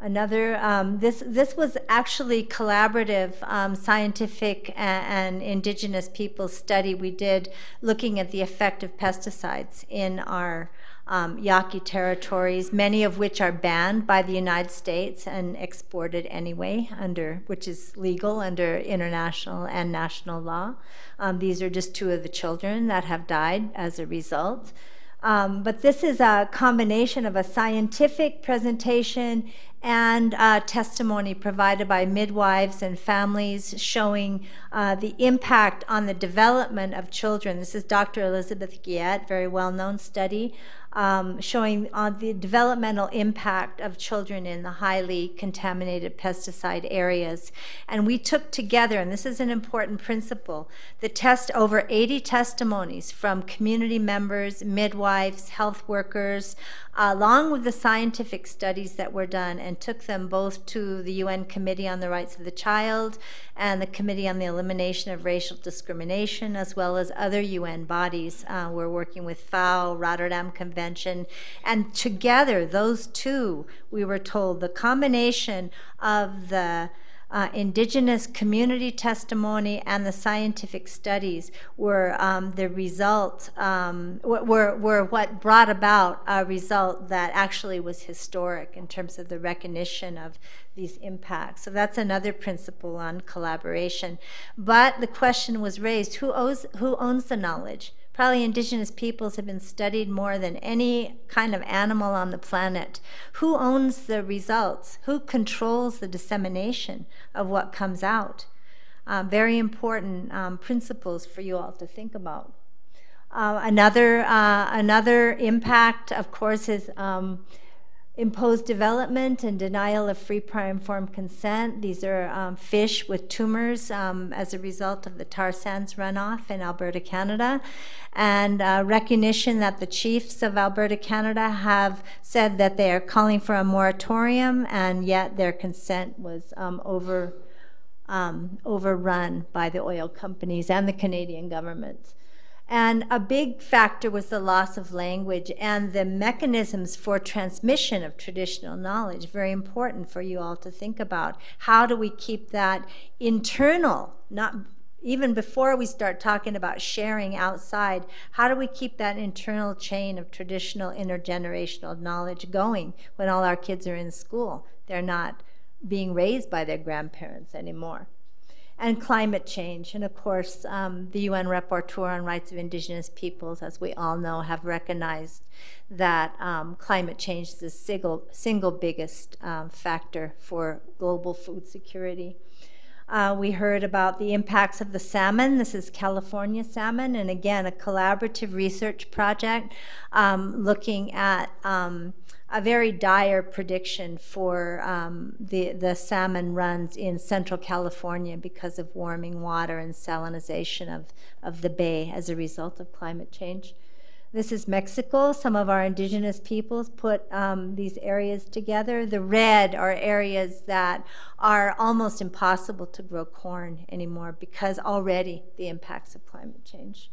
Another, um, this, this was actually collaborative um, scientific and, and, indigenous people study we did looking at the effect of pesticides in our um, Yaqui territories, many of which are banned by the United States and exported anyway, under which is legal under international and national law. Um, these are just two of the children that have died as a result. Um, but this is a combination of a scientific presentation and uh, testimony provided by midwives and families showing uh, the impact on the development of children. This is Dr. Elizabeth Guillette, very well known study um, showing on the developmental impact of children in the highly contaminated pesticide areas. And we took together, and this is an important principle, the test over 80 testimonies from community members, midwives, health workers, along with the scientific studies that were done, and took them both to the UN Committee on the Rights of the Child and the Committee on the Elimination of Racial Discrimination, as well as other UN bodies. Uh, we're working with FAO, Rotterdam Convention, and together, those two, we were told, the combination of the uh, indigenous community testimony and the scientific studies were um, the result, um, were, were what brought about a result that actually was historic in terms of the recognition of these impacts. So that's another principle on collaboration. But the question was raised, who owns, who owns the knowledge? Probably indigenous peoples have been studied more than any kind of animal on the planet. Who owns the results? Who controls the dissemination of what comes out? Um, very important um, principles for you all to think about. Uh, another, uh, another impact, of course, is um, imposed development and denial of free prior informed consent. These are um, fish with tumors um, as a result of the tar sands runoff in Alberta, Canada. And uh, recognition that the chiefs of Alberta, Canada have said that they are calling for a moratorium, and yet their consent was um, over, um, overrun by the oil companies and the Canadian government. And a big factor was the loss of language and the mechanisms for transmission of traditional knowledge. Very important for you all to think about. How do we keep that internal, not even before we start talking about sharing outside, how do we keep that internal chain of traditional intergenerational knowledge going when all our kids are in school? They're not being raised by their grandparents anymore and climate change. And of course, um, the UN Rapporteur on Rights of Indigenous Peoples, as we all know, have recognized that um, climate change is the single, single biggest um, factor for global food security. Uh, we heard about the impacts of the salmon. This is California salmon, and again, a collaborative research project um, looking at um, a very dire prediction for um, the, the salmon runs in central California because of warming water and salinization of, of the bay as a result of climate change. This is Mexico. Some of our indigenous peoples put um, these areas together. The red are areas that are almost impossible to grow corn anymore because already the impacts of climate change.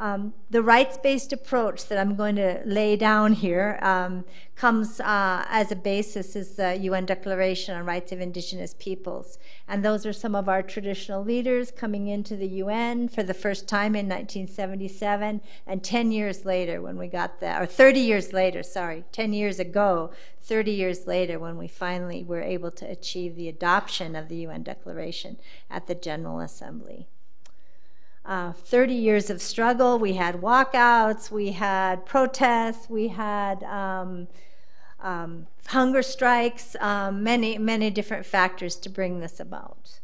Um, the rights-based approach that I'm going to lay down here um, comes uh, as a basis is the UN Declaration on Rights of Indigenous Peoples. And those are some of our traditional leaders coming into the UN for the first time in 1977. And 10 years later when we got that, or 30 years later, sorry, 10 years ago, 30 years later when we finally were able to achieve the adoption of the UN Declaration at the General Assembly uh, 30 years of struggle. We had walkouts, we had protests, we had um, um, hunger strikes, um, many, many different factors to bring this about.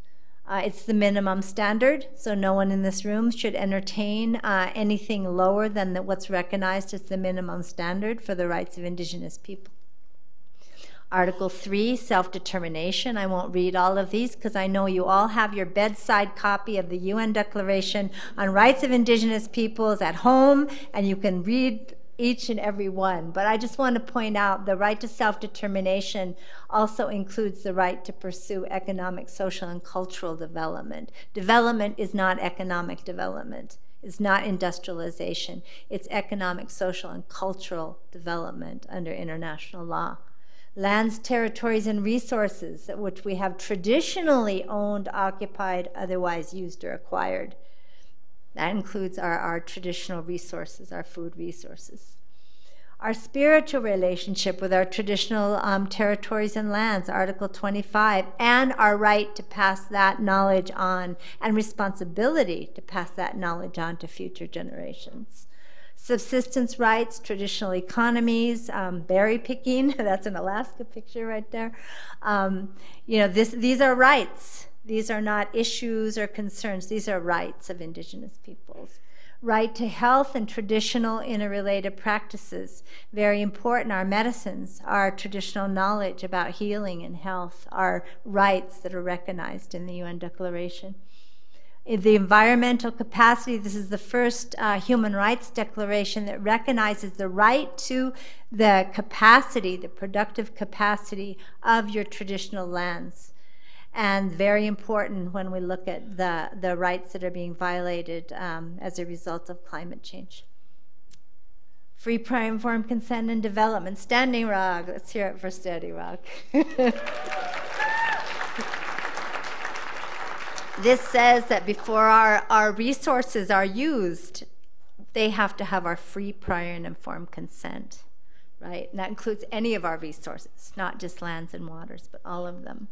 Uh, it's the minimum standard, so no one in this room should entertain uh, anything lower than the, what's recognized as the minimum standard for the rights of indigenous people. Article 3, self determination. I won't read all of these because I know you all have your bedside copy of the UN Declaration on Rights of Indigenous Peoples at home, and you can read each and every one. But I just want to point out the right to self determination also includes the right to pursue economic, social, and cultural development. Development is not economic development. It's not industrialization. It's economic, social, and cultural development under international law lands, territories, and resources which we have traditionally owned, occupied, otherwise used, or acquired. That includes our, our traditional resources, our food resources. our spiritual relationship with our traditional um, territories and lands, Article 25, and our right to pass that knowledge on and responsibility to pass that knowledge on to future generations. Subsistence rights, traditional economies, um, berry picking, that's an Alaska picture right there. Um, you know, this, these are rights. These are not issues or concerns. These are rights of indigenous peoples right to health and traditional interrelated practices. Very important. Our medicines, our traditional knowledge about healing and health, are rights that are recognized in the UN Declaration. The environmental capacity, this is the first uh, human rights declaration that recognizes the right to the capacity, the productive capacity of your traditional lands and very important when we look at the, the rights that are being violated um, as a result of climate change. Free prior informed consent and development. Standing Rock. Let's hear it for Standing Rock. this says that before our, our resources are used, they have to have our free, prior, and informed consent, right? And that includes any of our resources, not just lands and waters, but all of them.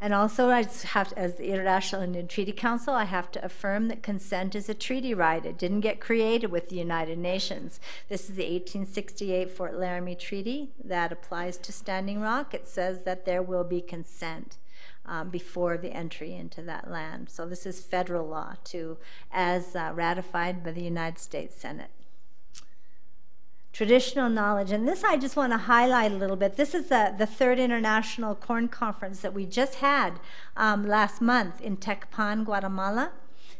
And also, I have to, as the International Indian Treaty Council, I have to affirm that consent is a treaty right. It didn't get created with the United Nations. This is the 1868 Fort Laramie Treaty that applies to Standing Rock. It says that there will be consent um, before the entry into that land. So this is federal law, too, as uh, ratified by the United States Senate traditional knowledge. And this I just want to highlight a little bit. This is the, the third International Corn Conference that we just had um, last month in Tecpan, Guatemala.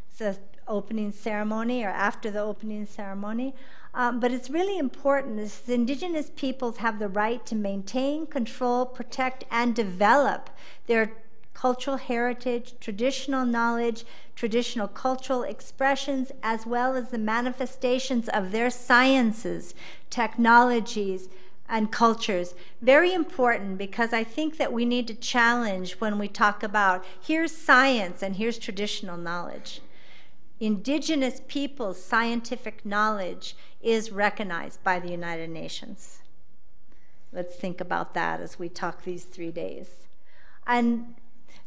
It's the opening ceremony or after the opening ceremony. Um, but it's really important is indigenous peoples have the right to maintain, control, protect, and develop their cultural heritage, traditional knowledge, traditional cultural expressions, as well as the manifestations of their sciences, technologies, and cultures. Very important because I think that we need to challenge when we talk about here's science and here's traditional knowledge. Indigenous peoples' scientific knowledge is recognized by the United Nations. Let's think about that as we talk these three days. And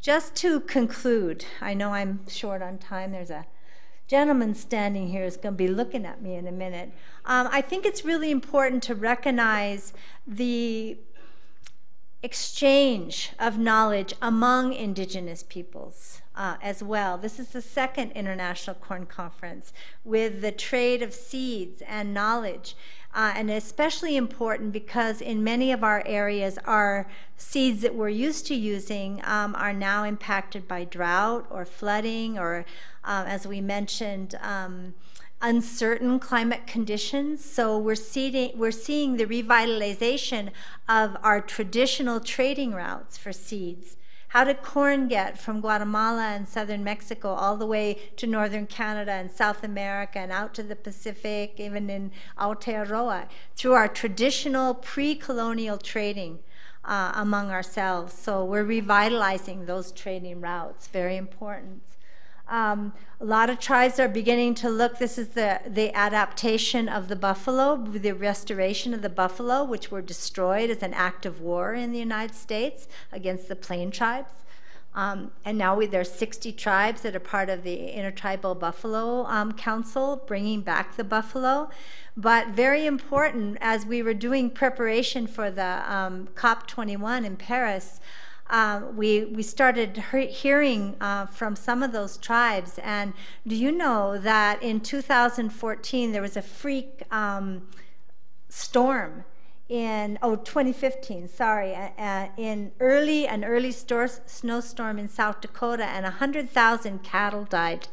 just to conclude, I know I'm short on time. There's a gentleman standing here who's going to be looking at me in a minute. Um, I think it's really important to recognize the exchange of knowledge among indigenous peoples uh, as well. This is the second International Corn Conference with the trade of seeds and knowledge. Uh, and especially important because in many of our areas, our seeds that we're used to using um, are now impacted by drought or flooding, or uh, as we mentioned, um, uncertain climate conditions. So we're seeing, we're seeing the revitalization of our traditional trading routes for seeds. How did corn get from Guatemala and southern Mexico all the way to northern Canada and South America and out to the Pacific, even in Aotearoa? Through our traditional pre colonial trading uh, among ourselves. So we're revitalizing those trading routes, very important. Um, a lot of tribes are beginning to look, this is the, the adaptation of the buffalo, the restoration of the buffalo, which were destroyed as an act of war in the United States against the plain tribes. Um, and now we, there's 60 tribes that are part of the Intertribal Buffalo um, Council, bringing back the buffalo. But very important, as we were doing preparation for the um, COP21 in Paris, uh, we, we started he hearing uh, from some of those tribes. And do you know that in 2014 there was a freak um, storm in oh 2015 sorry uh, uh, in early an early snowstorm in South Dakota and 100,000 cattle died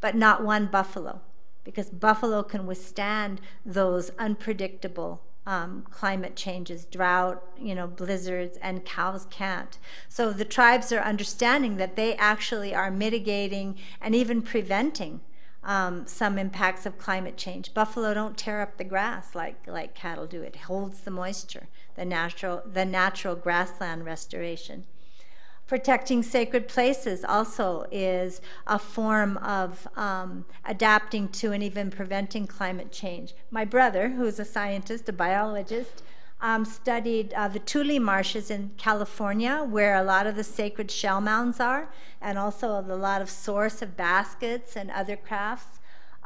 but not one buffalo because buffalo can withstand those unpredictable um, climate changes, drought, you know, blizzards, and cows can't. So the tribes are understanding that they actually are mitigating and even preventing um, some impacts of climate change. Buffalo don't tear up the grass like, like cattle do. It holds the moisture, the natural, the natural grassland restoration. Protecting sacred places also is a form of um, adapting to and even preventing climate change. My brother, who's a scientist, a biologist, um, studied uh, the Tule marshes in California, where a lot of the sacred shell mounds are, and also a lot of source of baskets and other crafts.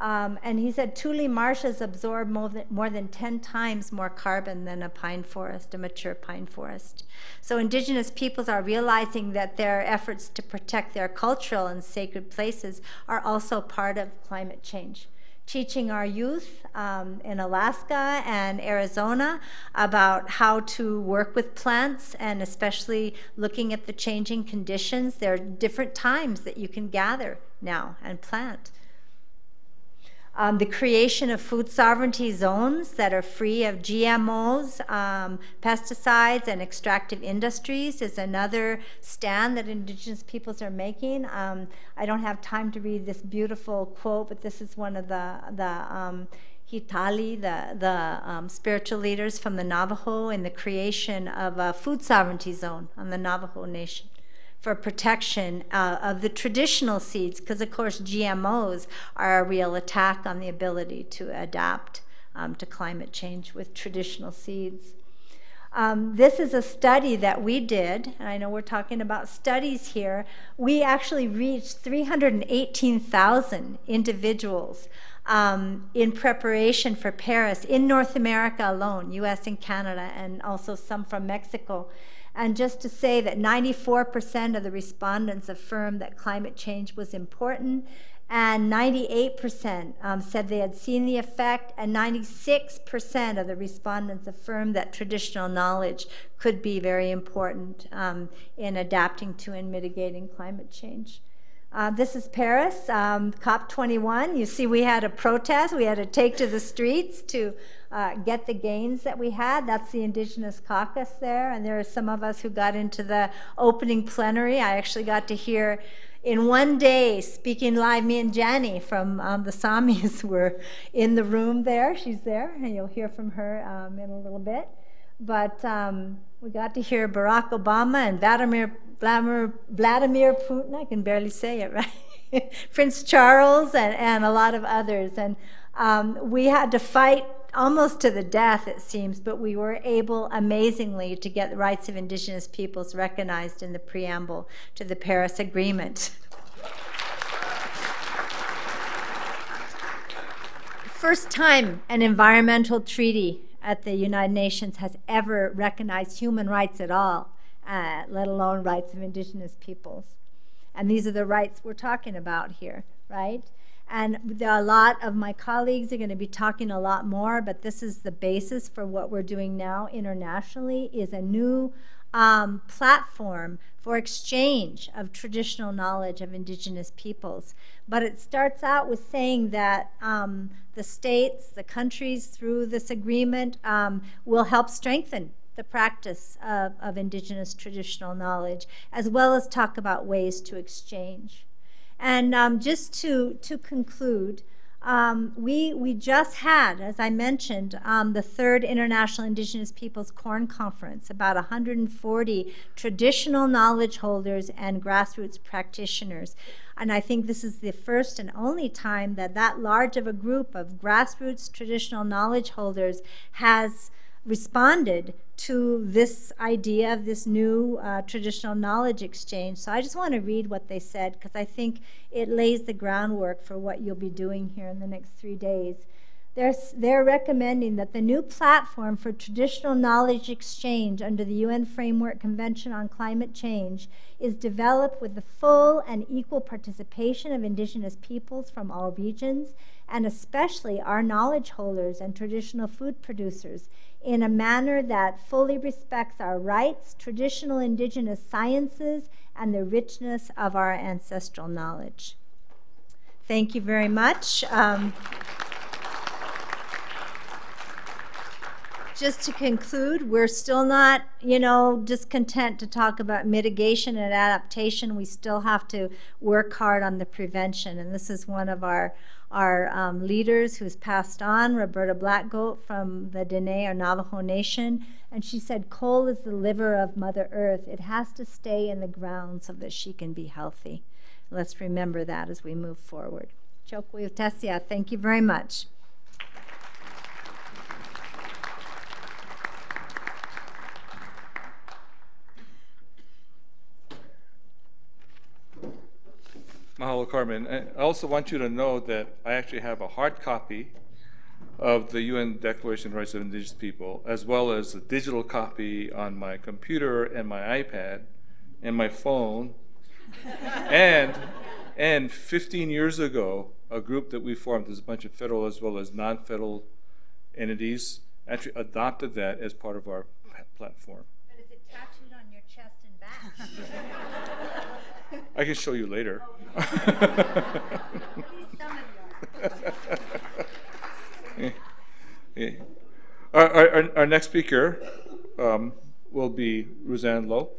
Um, and he said Tule marshes absorb more than, more than 10 times more carbon than a pine forest, a mature pine forest. So indigenous peoples are realizing that their efforts to protect their cultural and sacred places are also part of climate change. Teaching our youth um, in Alaska and Arizona about how to work with plants and especially looking at the changing conditions. There are different times that you can gather now and plant. Um, the creation of food sovereignty zones that are free of GMOs, um, pesticides, and extractive industries is another stand that indigenous peoples are making. Um, I don't have time to read this beautiful quote, but this is one of the, the um, Hitali, the, the um, spiritual leaders from the Navajo, in the creation of a food sovereignty zone on the Navajo Nation for protection uh, of the traditional seeds, because of course GMOs are a real attack on the ability to adapt um, to climate change with traditional seeds. Um, this is a study that we did, and I know we're talking about studies here. We actually reached 318,000 individuals um, in preparation for Paris in North America alone, US and Canada, and also some from Mexico. And just to say that 94% of the respondents affirmed that climate change was important, and 98% um, said they had seen the effect, and 96% of the respondents affirmed that traditional knowledge could be very important um, in adapting to and mitigating climate change. Uh, this is Paris, um, COP21. You see, we had a protest. We had to take to the streets to uh, get the gains that we had. That's the Indigenous Caucus there. And there are some of us who got into the opening plenary. I actually got to hear in one day speaking live. Me and Jenny from um, the Samis were in the room there. She's there, and you'll hear from her um, in a little bit. But um, we got to hear Barack Obama and Vladimir Vladimir, Vladimir Putin, I can barely say it right, Prince Charles, and, and a lot of others. And um, we had to fight almost to the death, it seems, but we were able, amazingly, to get the rights of indigenous peoples recognized in the preamble to the Paris Agreement. First time an environmental treaty at the United Nations has ever recognized human rights at all uh, let alone rights of indigenous peoples. And these are the rights we're talking about here, right? And a lot of my colleagues are going to be talking a lot more, but this is the basis for what we're doing now internationally is a new um, platform for exchange of traditional knowledge of indigenous peoples. But it starts out with saying that um, the states, the countries, through this agreement, um, will help strengthen the practice of, of indigenous traditional knowledge, as well as talk about ways to exchange. And um, just to, to conclude, um, we, we just had, as I mentioned, um, the third International Indigenous Peoples Corn Conference, about 140 traditional knowledge holders and grassroots practitioners. And I think this is the first and only time that that large of a group of grassroots traditional knowledge holders has responded to this idea of this new uh, traditional knowledge exchange. So I just want to read what they said because I think it lays the groundwork for what you'll be doing here in the next three days. They're, they're recommending that the new platform for traditional knowledge exchange under the UN Framework Convention on Climate Change is developed with the full and equal participation of indigenous peoples from all regions, and especially our knowledge holders and traditional food producers in a manner that fully respects our rights, traditional indigenous sciences, and the richness of our ancestral knowledge. Thank you very much. Um, just to conclude, we're still not, you know, just content to talk about mitigation and adaptation. We still have to work hard on the prevention. And this is one of our our um, leaders who's passed on, Roberta Blackgoat from the Dene or Navajo Nation. And she said, coal is the liver of Mother Earth. It has to stay in the ground so that she can be healthy. Let's remember that as we move forward. Chokwe Utesia, thank you very much. Mahalo, Carmen. I also want you to know that I actually have a hard copy of the UN Declaration of Rights of Indigenous People, as well as a digital copy on my computer and my iPad and my phone. and and 15 years ago, a group that we formed, there's a bunch of federal as well as non-federal entities, actually adopted that as part of our platform. But is it tattooed on your chest and back? I can show you later. our, our, our, next speaker um, will be Roseanne Lowe.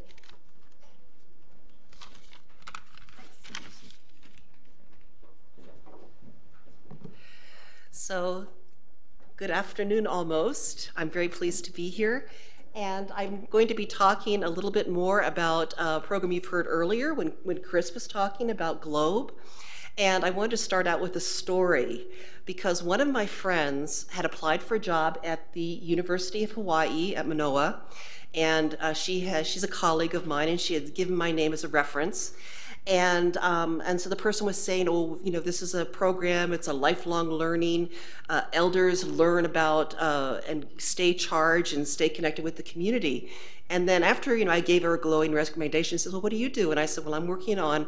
So, good afternoon almost. I'm very pleased to be here. And I'm going to be talking a little bit more about a program you've heard earlier when, when Chris was talking about GLOBE. And I wanted to start out with a story because one of my friends had applied for a job at the University of Hawaii at Manoa. And uh, she has, she's a colleague of mine, and she had given my name as a reference. And, um, and so the person was saying, oh, you know, this is a program, it's a lifelong learning. Uh, elders learn about uh, and stay charged and stay connected with the community. And then after, you know, I gave her a glowing recommendation, she says, well, what do you do? And I said, well, I'm working on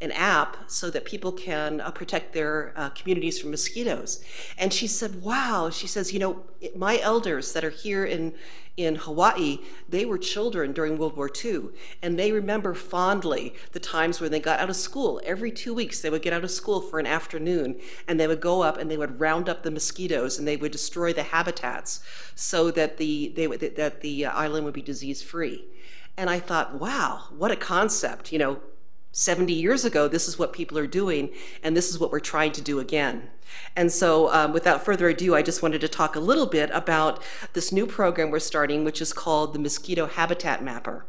an app so that people can uh, protect their uh, communities from mosquitoes. And she said, wow, she says, you know, my elders that are here in, in Hawaii, they were children during World War II, and they remember fondly the times when they got out of school. Every two weeks, they would get out of school for an afternoon, and they would go up and they would round up the mosquitoes and they would destroy the habitats so that the, they, that the island would be disease free. And I thought, wow, what a concept. You know, 70 years ago, this is what people are doing, and this is what we're trying to do again. And so, um, without further ado, I just wanted to talk a little bit about this new program we're starting, which is called the Mosquito Habitat Mapper.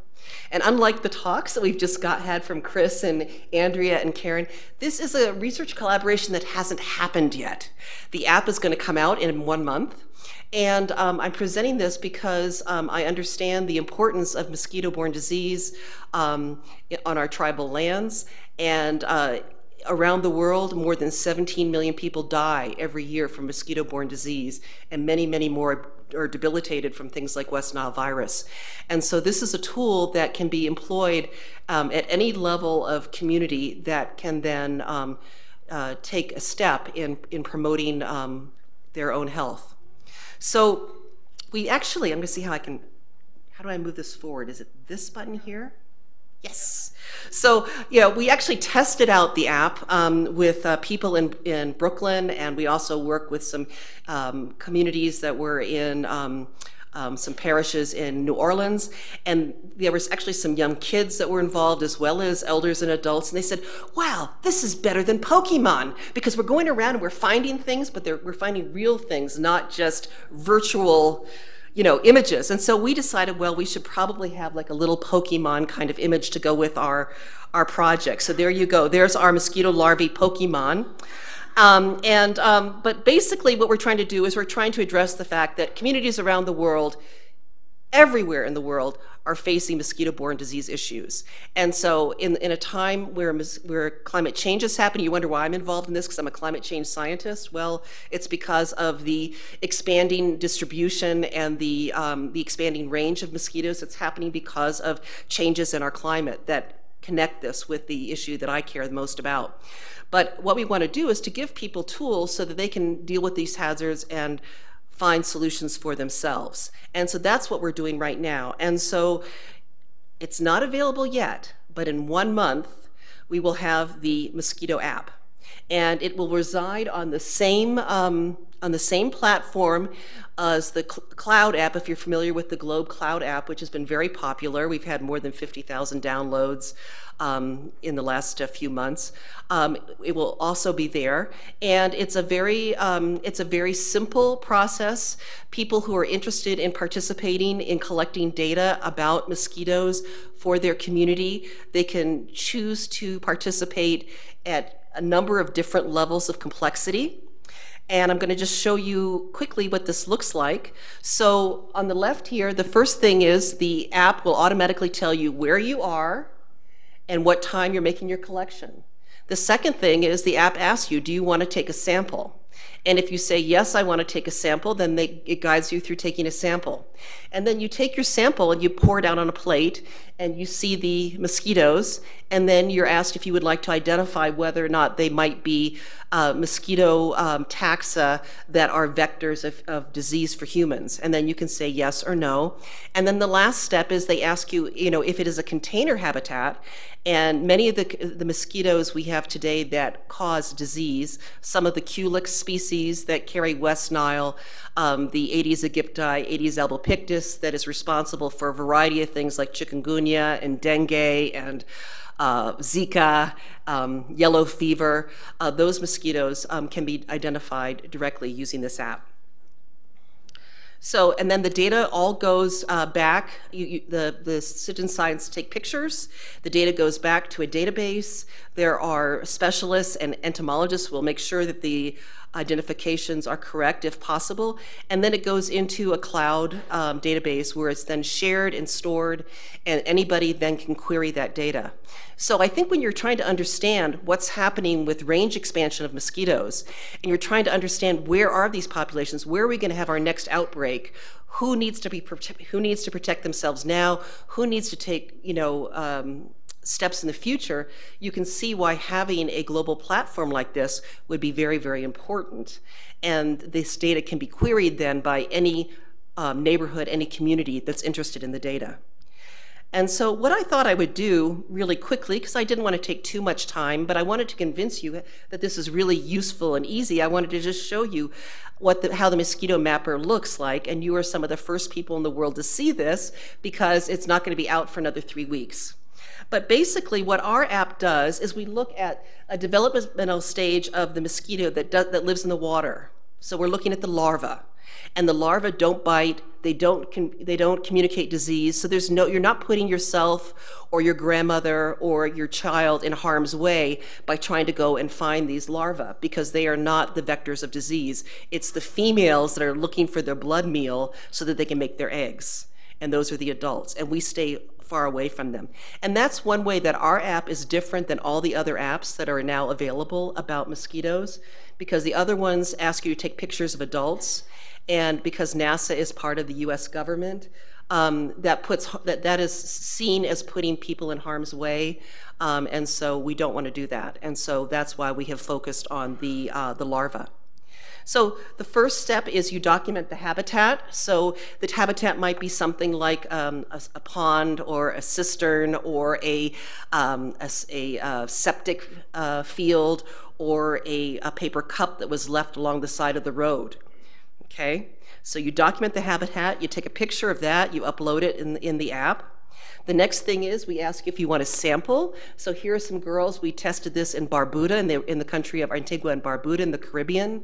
And unlike the talks that we've just got had from Chris and Andrea and Karen, this is a research collaboration that hasn't happened yet. The app is going to come out in one month. And um, I'm presenting this because um, I understand the importance of mosquito-borne disease um, on our tribal lands. And uh, around the world, more than 17 million people die every year from mosquito-borne disease, and many, many more are debilitated from things like West Nile virus. And so this is a tool that can be employed um, at any level of community that can then um, uh, take a step in, in promoting um, their own health. So we actually, I'm to see how I can, how do I move this forward? Is it this button here? Yes. So, yeah, we actually tested out the app um, with uh, people in, in Brooklyn, and we also work with some um, communities that were in um, um, some parishes in New Orleans, and there was actually some young kids that were involved as well as elders and adults, and they said, wow, this is better than Pokemon, because we're going around and we're finding things, but we're finding real things, not just virtual you know, images. And so we decided, well, we should probably have like a little Pokemon kind of image to go with our, our project. So there you go. There's our mosquito larvae Pokemon. Um, and, um, but basically what we're trying to do is we're trying to address the fact that communities around the world, everywhere in the world, are facing mosquito-borne disease issues. And so in, in a time where, where climate change is happening, you wonder why I'm involved in this because I'm a climate change scientist. Well, it's because of the expanding distribution and the, um, the expanding range of mosquitoes that's happening because of changes in our climate that connect this with the issue that I care the most about. But what we want to do is to give people tools so that they can deal with these hazards and find solutions for themselves. And so that's what we're doing right now. And so it's not available yet, but in one month, we will have the mosquito app. and it will reside on the same um, on the same platform as the cl- Cloud app. If you're familiar with the Globe Cloud app, which has been very popular, we've had more than 50,000 downloads um, in the last uh, few months. Um, it will also be there, and it's a very um, it's a very simple process. People who are interested in participating in collecting data about mosquitoes for their community, they can choose to participate at a number of different levels of complexity. And I'm going to just show you quickly what this looks like. So on the left here, the first thing is the app will automatically tell you where you are and what time you're making your collection. The second thing is the app asks you, do you want to take a sample? And if you say, yes, I want to take a sample, then they, it guides you through taking a sample. And then you take your sample and you pour it out on a plate and you see the mosquitoes. And then you're asked if you would like to identify whether or not they might be uh, mosquito um, taxa that are vectors of, of disease for humans. And then you can say yes or no. And then the last step is they ask you, you know, if it is a container habitat. And many of the, the mosquitoes we have today that cause disease, some of the Culex species that carry West Nile, um, the Aedes aegypti, Aedes albopictus, that is responsible for a variety of things like chikungunya and dengue and uh, Zika, um, yellow fever, uh, those mosquitoes um, can be identified directly using this app. So, and then the data all goes uh, back. You, you, the, the citizen science take pictures. The data goes back to a database. There are specialists and entomologists will make sure that the identifications are correct if possible. And then it goes into a cloud um, database where it's then shared and stored, and anybody then can query that data. So I think when you're trying to understand what's happening with range expansion of mosquitoes, and you're trying to understand where are these populations, where are we going to have our next outbreak, who needs to be who needs to protect themselves now, who needs to take you know um, steps in the future, you can see why having a global platform like this would be very, very important. And this data can be queried then by any um, neighborhood, any community that's interested in the data. And so, what I thought I would do really quickly, because I didn't want to take too much time, but I wanted to convince you that this is really useful and easy, I wanted to just show you what the, how the mosquito mapper looks like. And you are some of the first people in the world to see this because it's not going to be out for another three weeks. But basically, what our app does is we look at a developmental stage of the mosquito that, does, that lives in the water. So we're looking at the larva. And the larvae don't bite, they don't, they don't communicate disease. So there's no, you're not putting yourself or your grandmother or your child in harm's way by trying to go and find these larvae because they are not the vectors of disease. It's the females that are looking for their blood meal so that they can make their eggs. And those are the adults. And we stay far away from them. And that's one way that our app is different than all the other apps that are now available about mosquitoes, because the other ones ask you to take pictures of adults, and because NASA is part of the US government, um, that puts that that is seen as putting people in harm's way, um, and so we don't want to do that. And so that's why we have focused on the uh, the larva. So the first step is you document the habitat. So the habitat might be something like um, a, a, pond or a cistern or a, um, a, a uh, septic uh, field or a, a paper cup that was left along the side of the road. Okay? So you document the habitat, you take a picture of that, you upload it in, in the app. The next thing is we ask if you want a sample. So here are some girls. We tested this in Barbuda, in the, in the country of Antigua and Barbuda in the Caribbean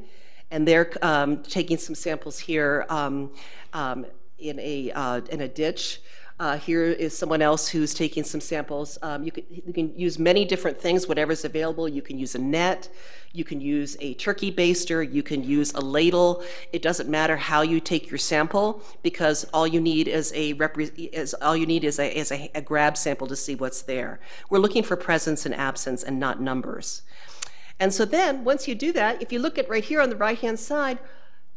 and they're um, taking some samples here um, um, in, a, uh, in a ditch. Uh, here is someone else who's taking some samples. Um, you, can, you, can, use many different things, whatever's available. You can use a net, you can use a turkey baster, you can use a ladle. It doesn't matter how you take your sample because all you need is a is all you need is a, is a, a grab sample to see what's there. We're looking for presence and absence and not numbers. And so then, once you do that, if you look at right here on the right-hand side,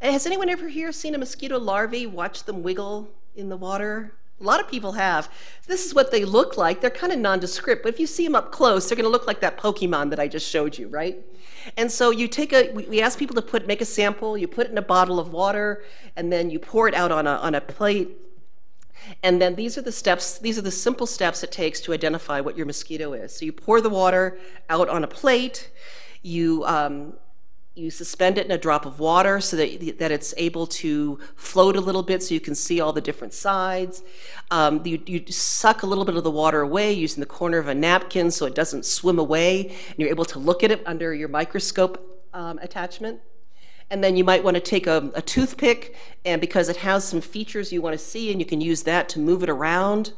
has anyone ever here seen a mosquito larvae, watch them wiggle in the water? A lot of people have. This is what they look like. They're kind of nondescript, but if you see them up close, they're going to look like that Pokemon that I just showed you, right? And so you take a, we ask people to put, make a sample, you put it in a bottle of water, and then you pour it out on a, on a plate. And then these are the steps, these are the simple steps it takes to identify what your mosquito is. So you pour the water out on a plate, You um, you suspend it in a drop of water so that, that it's able to float a little bit so you can see all the different sides. Um, you, you suck a little bit of the water away using the corner of a napkin so it doesn't swim away, and you're able to look at it under your microscope um, attachment. And then you might want to take a, a, toothpick, and because it has some features you want to see, and you can use that to move it around.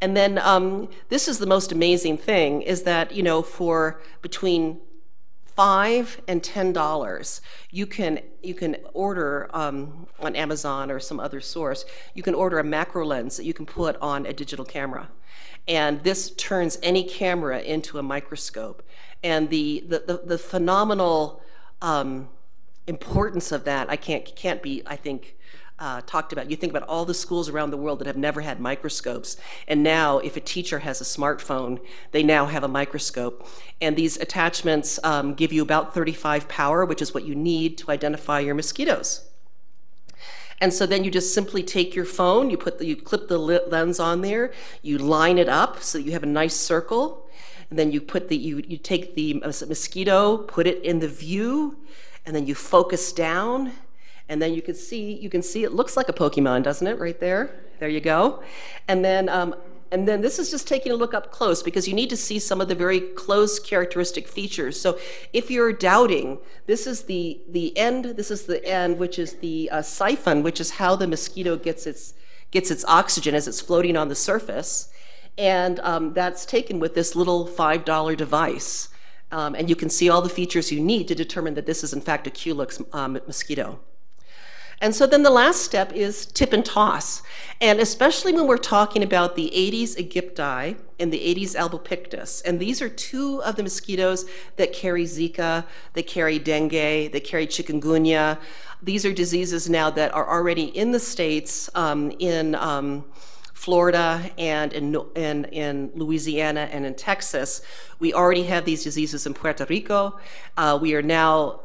And then um, this is the most amazing thing is that, you know, for between five and ten dollars. You can you can order um, on amazon or some other source. You can order a macro lens that you can put on a digital camera. And this turns any camera into a microscope. And the the, the, the phenomenal um, importance of that i can't can't be i think uh, talked about. You think about all the schools around the world that have never had microscopes. And now, if a teacher has a smartphone, they now have a microscope. And these attachments um, give you about 35 power, which is what you need to identify your mosquitoes. And so then you just simply take your phone, you put the, you clip the lens on there, you line it up so you have a nice circle, and then you put the you, you take the mosquito, put it in the view, and then you focus down, and then you can see, you can see it looks like a Pokemon, doesn't it, right there? There you go. And then, um, and then this is just taking a look up close because you need to see some of the very close characteristic features. So if you're doubting, this is the, the end, this is the end, which is the uh, siphon, which is how the mosquito gets its, gets its oxygen as it's floating on the surface. And um, that's taken with this little $5 device. Um, and you can see all the features you need to determine that this is in fact a Culex um, mosquito. And so then the last step is tip and toss. And especially when we're talking about the Aedes aegypti and the Aedes albopictus. And these are two of the mosquitoes that carry Zika, that carry dengue, that carry chikungunya. These are diseases now that are already in the States, um, in um, Florida and in, in, in, Louisiana and in Texas. We already have these diseases in Puerto Rico. Uh, we are now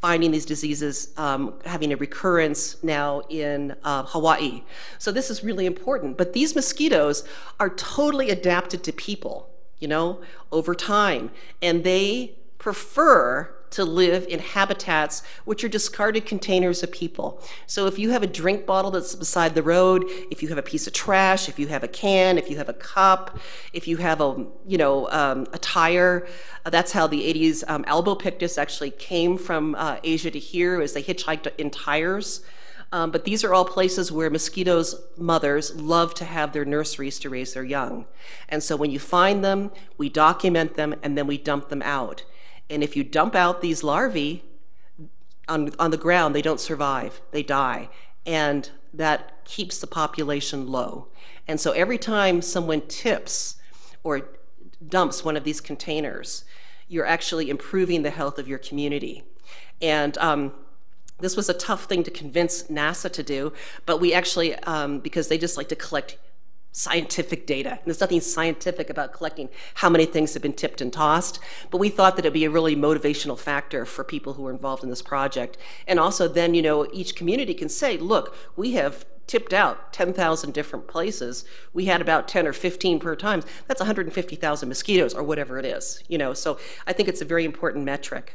finding these diseases um, having a recurrence now in uh, Hawaii. So this is really important. But these mosquitoes are totally adapted to people, you know, over time. And they prefer to live in habitats which are discarded containers of people. So if you have a drink bottle that's beside the road, if you have a piece of trash, if you have a can, if you have a cup, if you have a, you know, um, a tire, uh, that's how the Aedes um, albopictus actually came from uh, Asia to here as they hitchhiked in tires. Um, but these are all places where mosquitoes' mothers love to have their nurseries to raise their young. And so when you find them, we document them and then we dump them out. And if you dump out these larvae on, on the ground, they don't survive, they die. And that keeps the population low. And so every time someone tips or dumps one of these containers, you're actually improving the health of your community. And um, this was a tough thing to convince NASA to do, but we actually, um, because they just like to collect scientific data. And there's nothing scientific about collecting how many things have been tipped and tossed, but we thought that it'd be a really motivational factor for people who are involved in this project. And also then, you know, each community can say, look, we have tipped out 10,000 different places. We had about 10 or 15 per time. That's 150,000 mosquitoes or whatever it is, you know. So I think it's a very important metric.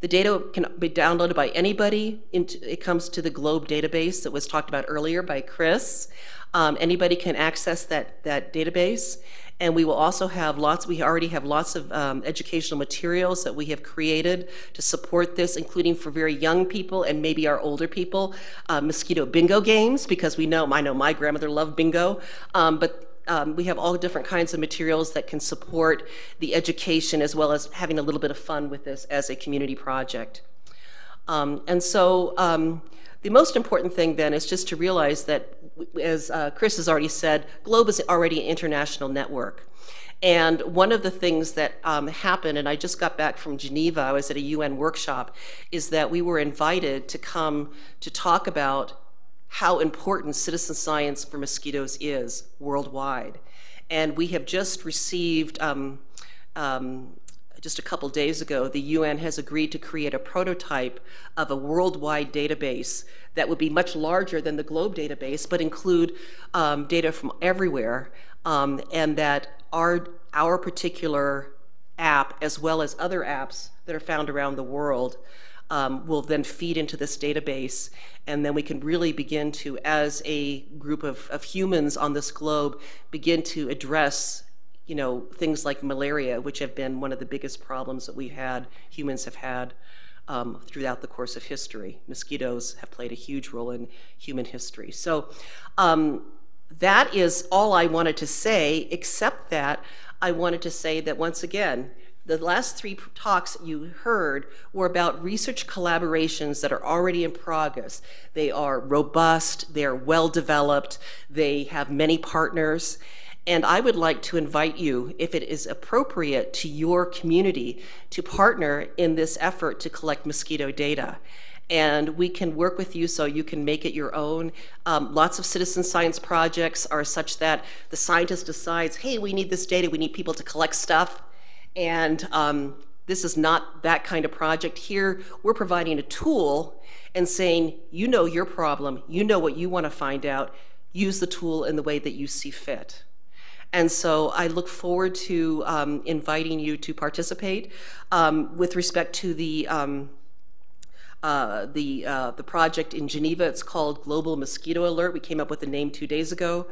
The data can be downloaded by anybody. It comes to the GLOBE database that was talked about earlier by Chris. Um, anybody can access that, that database. And we will also have lots, we already have lots of um, educational materials that we have created to support this, including for very young people and maybe our older people. Uh, mosquito bingo games, because we know, I know my grandmother loved bingo, um, but um, we have all different kinds of materials that can support the education as well as having a little bit of fun with this as a community project. Um, and so um, the most important thing then is just to realize that, as uh, Chris has already said, GLOBE is already an international network. And one of the things that um, happened, and I just got back from Geneva, I was at a UN workshop, is that we were invited to come to talk about how important citizen science for mosquitoes is worldwide. And we have just received um, um, just a couple days ago, the UN has agreed to create a prototype of a worldwide database that would be much larger than the GLOBE database, but include um, data from everywhere, um, and that our, our particular app, as well as other apps that are found around the world, um, will then feed into this database. And then we can really begin to, as a group of, of humans on this globe, begin to address you know, things like malaria, which have been one of the biggest problems that we've had, humans have had um, throughout the course of history. Mosquitoes have played a huge role in human history. So um, that is all I wanted to say, except that I wanted to say that once again, the last three talks you heard were about research collaborations that are already in progress. They are robust, they are well developed, they have many partners. And I would like to invite you, if it is appropriate to your community, to partner in this effort to collect mosquito data. And we can work with you so you can make it your own. Um, lots of citizen science projects are such that the scientist decides, hey, we need this data, we need people to collect stuff. And um, this is not that kind of project. Here, we're providing a tool and saying, you know your problem, you know what you want to find out, use the tool in the way that you see fit. And so I look forward to um, inviting you to participate. Um, with respect to the um, uh, the, uh, the project in Geneva. It's called Global Mosquito Alert. We came up with the name two days ago.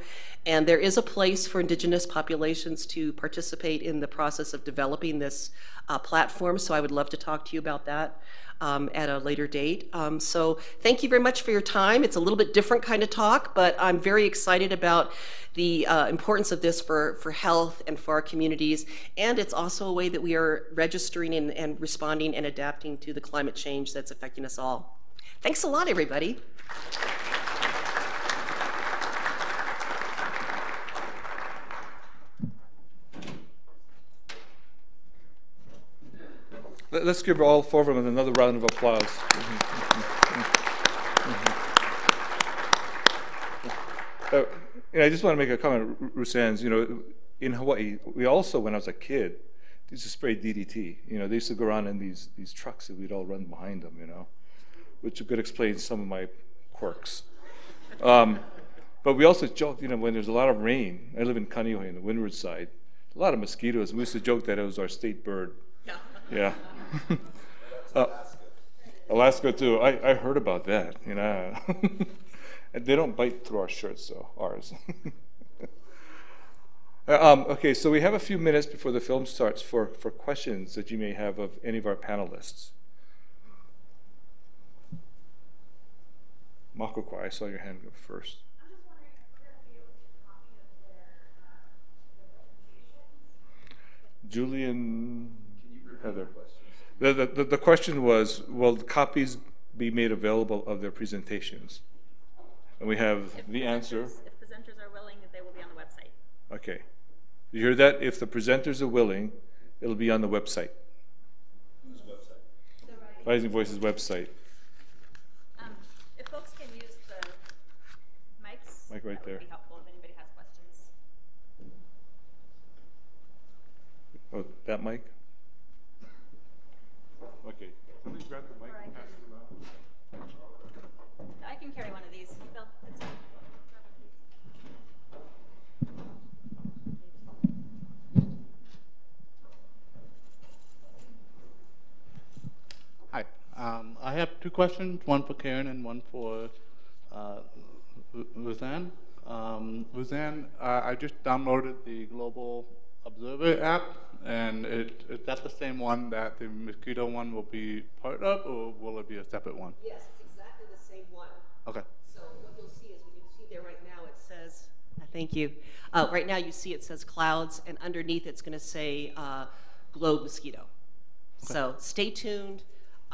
And there is a place for indigenous populations to participate in the process of developing this uh, platform. So I would love to talk to you about that um, at a later date. Um, so thank you very much for your time. It's a little bit different kind of talk, but I'm very excited about the uh, importance of this for, for health and for our communities. And it's also a way that we are registering and, and responding and adapting to the climate change that's affecting us all. Thanks a lot, everybody. Let's give all four of them another round of applause. Uh, you know, I just want to make a comment, Rusan's, you know, in Hawaii, we also, when I was a kid, used to spray DDT. You know, they used to go around in these, these trucks and we'd all run behind them, you know, which could explain some of my quirks. Um, but we also joked, you know, when there's a lot of rain, I live in Kaneohe in the windward side, a lot of mosquitoes. We used to joke that it was our state bird. Yeah. Uh, Alaska too. I, I heard about that. You know, they don't bite through our shirts, so ours. Uh, um, okay, so we have a few minutes before the film starts for, for questions that you may have of any of our panelists. Makokwa, I saw your hand go first. Julian Heather. The, the, the question was, will copies be made available of their presentations? And we have If the presenters- answer. If presenters are willing, they will be on the website. Okay. You hear that? If the presenters are willing, it'll be on the website. Whose website? Rising Voices website. Um, If folks can use the mics. Mic right that there. would be helpful if anybody has questions. Oh, that mic? Okay. Somebody grab the mic and pass it around. I can carry one of these. Bill, it's fine. Hi. Um, I have two questions, one for Karen and one for uh, Lu- Luzanne. Um, Luzanne, uh, I just downloaded the GLOBE Observer app, and it, is that the same one that the mosquito one will be part of, or will it be a separate one? Yes, it's exactly the same one. Okay. So what you'll see is when you see there right now, it says, uh, thank you. Uh, right now you see it says clouds, and underneath it's going to say uh, globe mosquito. Okay. So stay tuned.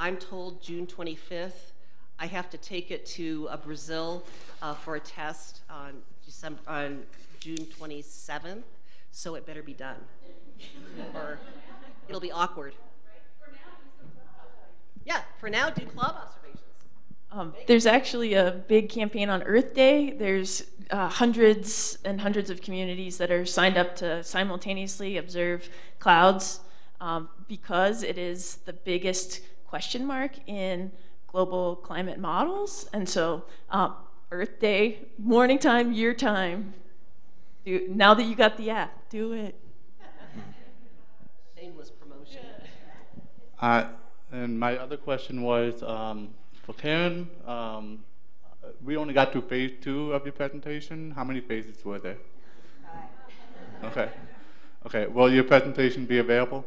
I'm told June 25th. I have to take it to uh, Brazil uh, for a test on December on June 27th. So it better be done, or it'll be awkward. Yeah, for now, do club observations. Um, there's actually a big campaign on Earth Day. There's uh, hundreds and hundreds of communities that are signed up to simultaneously observe clouds um, because it is the biggest question mark in global climate models. And so, um, Earth Day, morning time, year time. Do, now that you got the app, do it. Shameless promotion. Uh, and my other question was um, for Karen. Um, we only got to phase two of your presentation. How many phases were there? Okay. Okay. Will your presentation be available?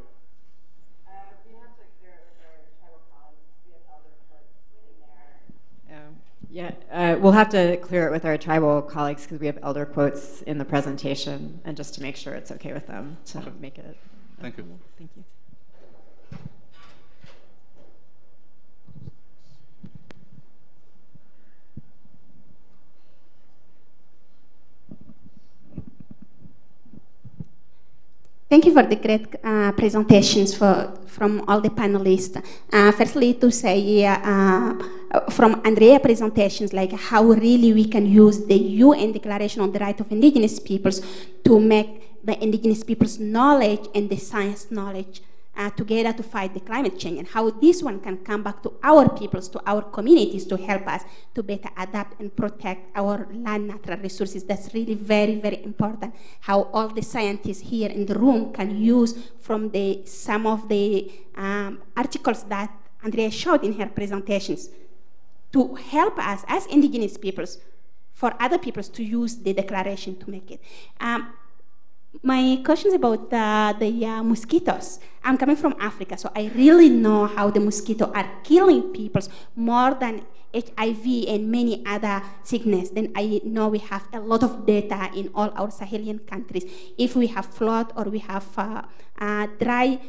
Yeah, uh, we'll have to clear it with our tribal colleagues because we have elder quotes in the presentation, and just to make sure it's okay with them to Okay. make it. Thank you. Thank you. Thank you for the great uh, presentations for, from all the panelists. Uh, firstly, to say uh, from Andrea presentations, like how really we can use the UN Declaration on the Right of Indigenous Peoples to make the indigenous peoples' knowledge and the science knowledge uh, together to fight the climate change, and how this one can come back to our peoples, to our communities, to help us to better adapt and protect our land natural resources. That's really very, very important. How all the scientists here in the room can use from the some of the um, articles that Andrea showed in her presentations to help us as indigenous peoples for other peoples to use the declaration to make it. Um, my question is about uh, the uh, mosquitoes. I'm coming from Africa, so I really know how the mosquitoes are killing people more than HIV and many other sickness. Then I know we have a lot of data in all our Sahelian countries. If we have flood or we have uh, uh, dry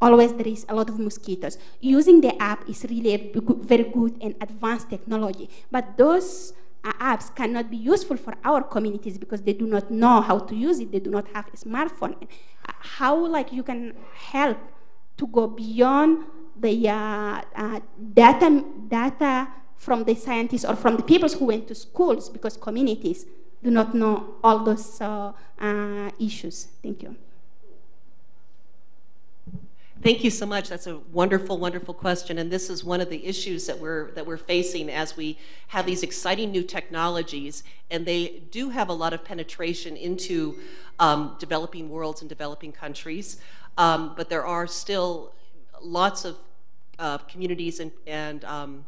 always there is a lot of mosquitoes. Using the app is really a very good and advanced technology, but those apps cannot be useful for our communities because they do not know how to use it. They do not have a smartphone. Uh, how like you can help to go beyond the uh, uh, data data from the scientists or from the people who went to schools because communities do not know all those uh, uh, issues. Thank you. Thank you so much. That's a wonderful, wonderful question. And this is one of the issues that we're that we're facing as we have these exciting new technologies, and they do have a lot of penetration into um, developing worlds and developing countries. Um, but there are still lots of uh, communities and, and um,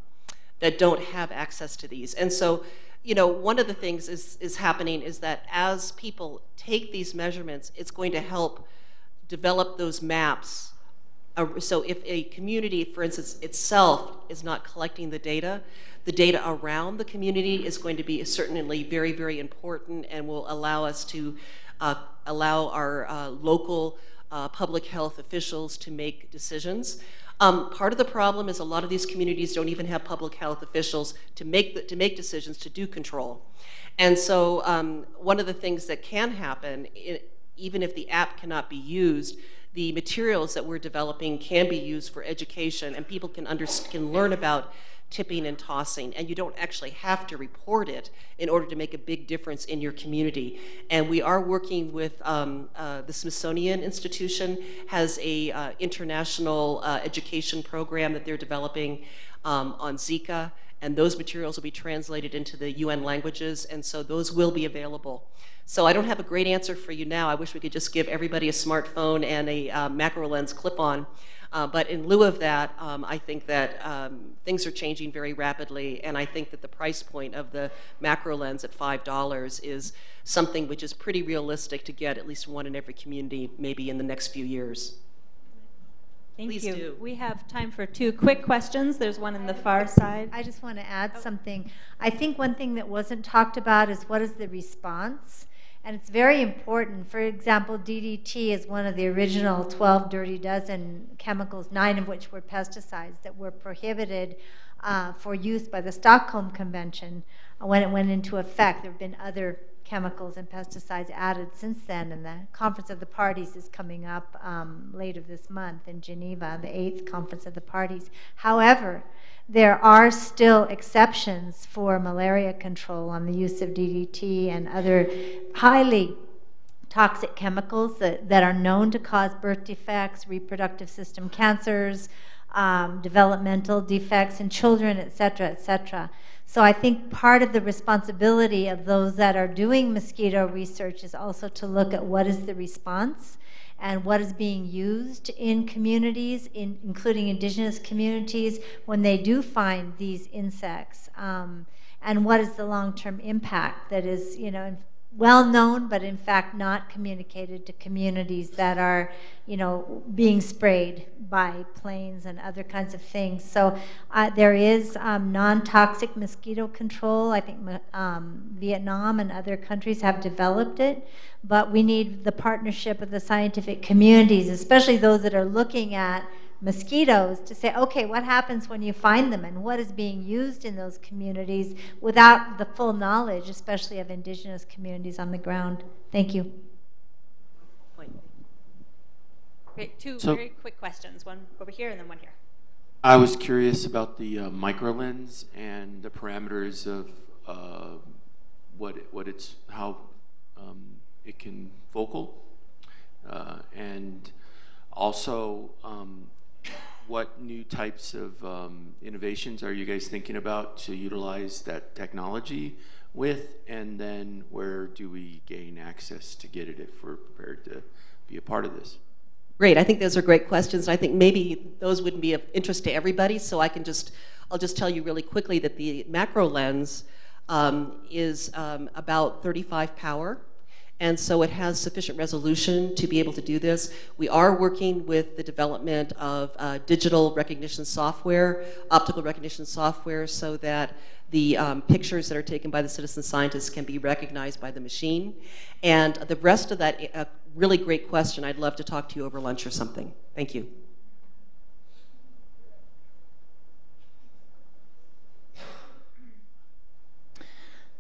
that don't have access to these. And so, you know, one of the things is, is happening is that as people take these measurements, it's going to help develop those maps uh, so if a community, for instance, itself is not collecting the data, the data around the community is going to be certainly very, very important and will allow us to uh, allow our uh, local uh, public health officials to make decisions. Um, part of the problem is a lot of these communities don't even have public health officials to make, the, to make decisions to do control. And so um, one of the things that can happen, i even if the app cannot be used, the materials that we're developing can be used for education and people can, can learn about tipping and tossing and you don't actually have to report it in order to make a big difference in your community. And we are working with um, uh, the smithsonian institution has a uh, international uh, education program that they're developing um, on zika and those materials will be translated into the un languages and so those will be available so I don't have a great answer for you now. I wish we could just give everybody a smartphone and a uh, macro lens clip-on. Uh, but in lieu of that, um, I think that um, things are changing very rapidly, and I think that the price point of the macro lens at $5 is something which is pretty realistic to get at least one in every community maybe in the next few years. Thank Please you. do. We have time for two quick questions. There's one in the far side. I just want to add oh. something. I think one thing that wasn't talked about is what is the response? And it's very important. For example, DDT is one of the original 12 dirty dozen chemicals, nine of which were pesticides that were prohibited uh, for use by the Stockholm Convention uh, when it went into effect. There have been other chemicals and pesticides added since then, and the Conference of the Parties is coming up um, later this month in Geneva, the eighth Conference of the Parties. However, there are still exceptions for malaria control on the use of DDT and other highly toxic chemicals that, that are known to cause birth defects, reproductive system cancers, um, developmental defects in children, et cetera, et cetera. So I think part of the responsibility of those that are doing mosquito research is also to look at what is the response and what is being used in communities, in, including indigenous communities, when they do find these insects, um, and what is the long-term impact that is, you know, well known, but in fact not communicated to communities that are, you know, being sprayed by planes and other kinds of things. So uh, there is um, non-toxic mosquito control. I think um, Vietnam and other countries have developed it, but we need the partnership of the scientific communities, especially those that are looking at mosquitoes to say, okay, what happens when you find them and what is being used in those communities without the full knowledge, especially of indigenous communities on the ground. Thank you. Great, two So- very quick questions, one over here and then one here. I was curious about the uh, microlens and the parameters of uh, what it, what it's how um, it can focal, uh, and also um, what new types of um, innovations are you guys thinking about to utilize that technology with, and then where do we gain access to get it if we're prepared to be a part of this? Great. I think those are great questions. I think maybe those wouldn't be of interest to everybody, so I can just, I'll just tell you really quickly that the macro lens um, is um, about 35 power, and so it has sufficient resolution to be able to do this. We are working with the development of uh, digital recognition software, optical recognition software, so that the um, pictures that are taken by the citizen scientists can be recognized by the machine. And the rest of that, a really great question. I'd love to talk to you over lunch or something. Thank you.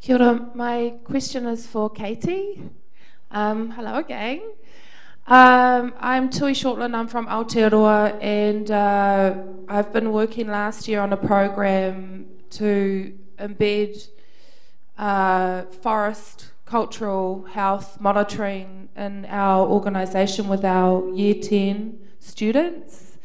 Kia ora. My question is for Katie. Um, hello again. Um, I'm Tui Shortland. I'm from Aotearoa, and uh, I've been working last year on a program to embed uh, forest cultural health monitoring in our organisation with our year 10 students.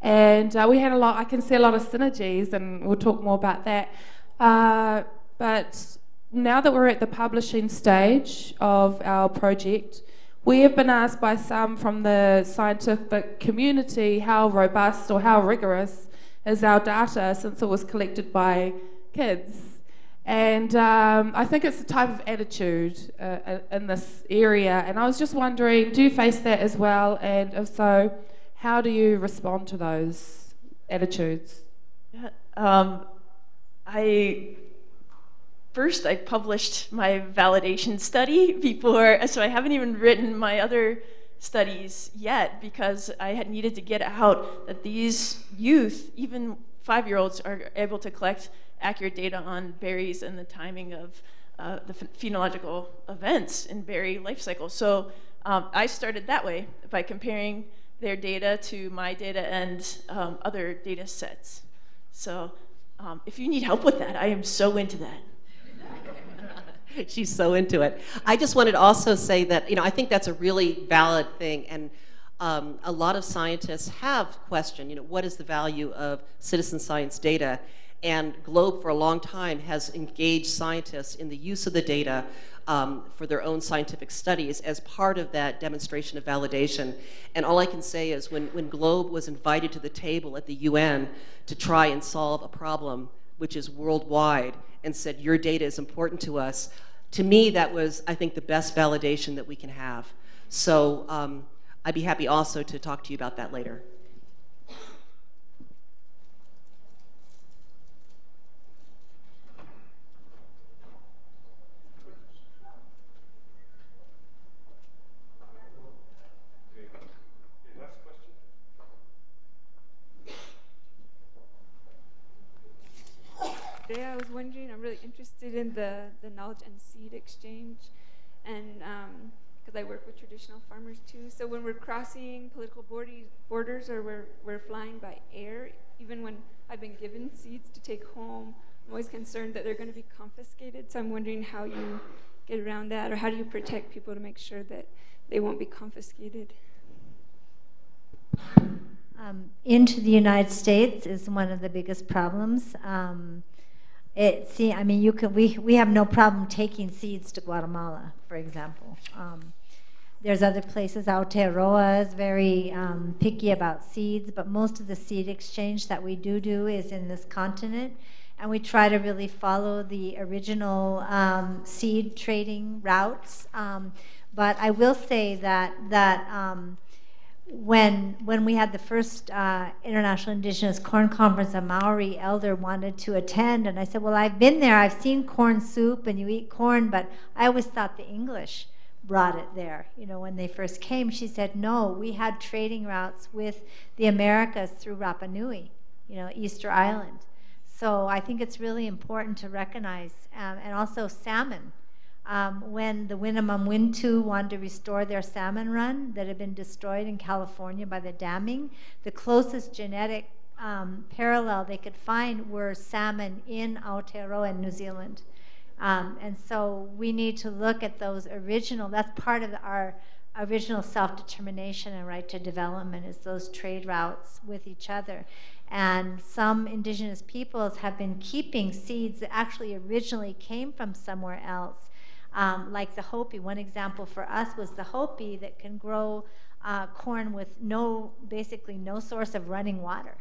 And uh, we had a lot, I can see a lot of synergies, and we'll talk more about that. Uh, but now that we're at the publishing stage of our project, we have been asked by some from the scientific community how robust or how rigorous is our data since it was collected by kids. And um, I think it's a type of attitude uh, in this area. And I was just wondering do you face that as well? And if so, how do you respond to those attitudes? Um, I first I published my validation study before, so I haven't even written my other studies yet because I had needed to get out that these youth, even five-year-olds, are able to collect accurate data on berries and the timing of uh, the phenological events in berry life cycle. So um, I started that way by comparing their data to my data and um, other data sets. So um, if you need help with that, I am so into that. She's so into it. I just wanted to also say that, you know, I think that's a really valid thing. And um, a lot of scientists have questioned, you know, what is the value of citizen science data? And GLOBE, for a long time, has engaged scientists in the use of the data um, for their own scientific studies as part of that demonstration of validation. And all I can say is when, when GLOBE was invited to the table at the UN to try and solve a problem, which is worldwide, and said, Your data is important to us, to me, that was, I think, the best validation that we can have. So um, I'd be happy also to talk to you about that later. Today I was wondering, I'm really interested in the, the knowledge and seed exchange, and because um, I work with traditional farmers too. So when we're crossing political borders or we're, we're flying by air, even when I've been given seeds to take home, I'm always concerned that they're going to be confiscated. So I'm wondering how you get around that, or how do you protect people to make sure that they won't be confiscated? Um, into the United States is one of the biggest problems. Um, it, see, I mean, you can, we, we have no problem taking seeds to Guatemala, for example. Um, there's other places. Aotearoa is very um, picky about seeds, but most of the seed exchange that we do do is in this continent. And we try to really follow the original um, seed trading routes. Um, but I will say that that um, when when we had the first uh, International Indigenous Corn Conference, a Maori elder wanted to attend, and I said, "Well, I've been there. I've seen corn soup, and you eat corn, but I always thought the English." brought it there. You know, when they first came, she said, no, we had trading routes with the Americas through Rapa Nui, you know, Easter Island. So I think it's really important to recognize, um, and also salmon. Um, when the Winnemem Wintu wanted to restore their salmon run that had been destroyed in California by the damming, the closest genetic um, parallel they could find were salmon in Aotearoa in New Zealand. Um, and so we need to look at those original, that's part of our original self-determination and right to development is those trade routes with each other. And some indigenous peoples have been keeping seeds that actually originally came from somewhere else, um, like the Hopi. One example for us was the Hopi that can grow uh, corn with no, basically no source of running water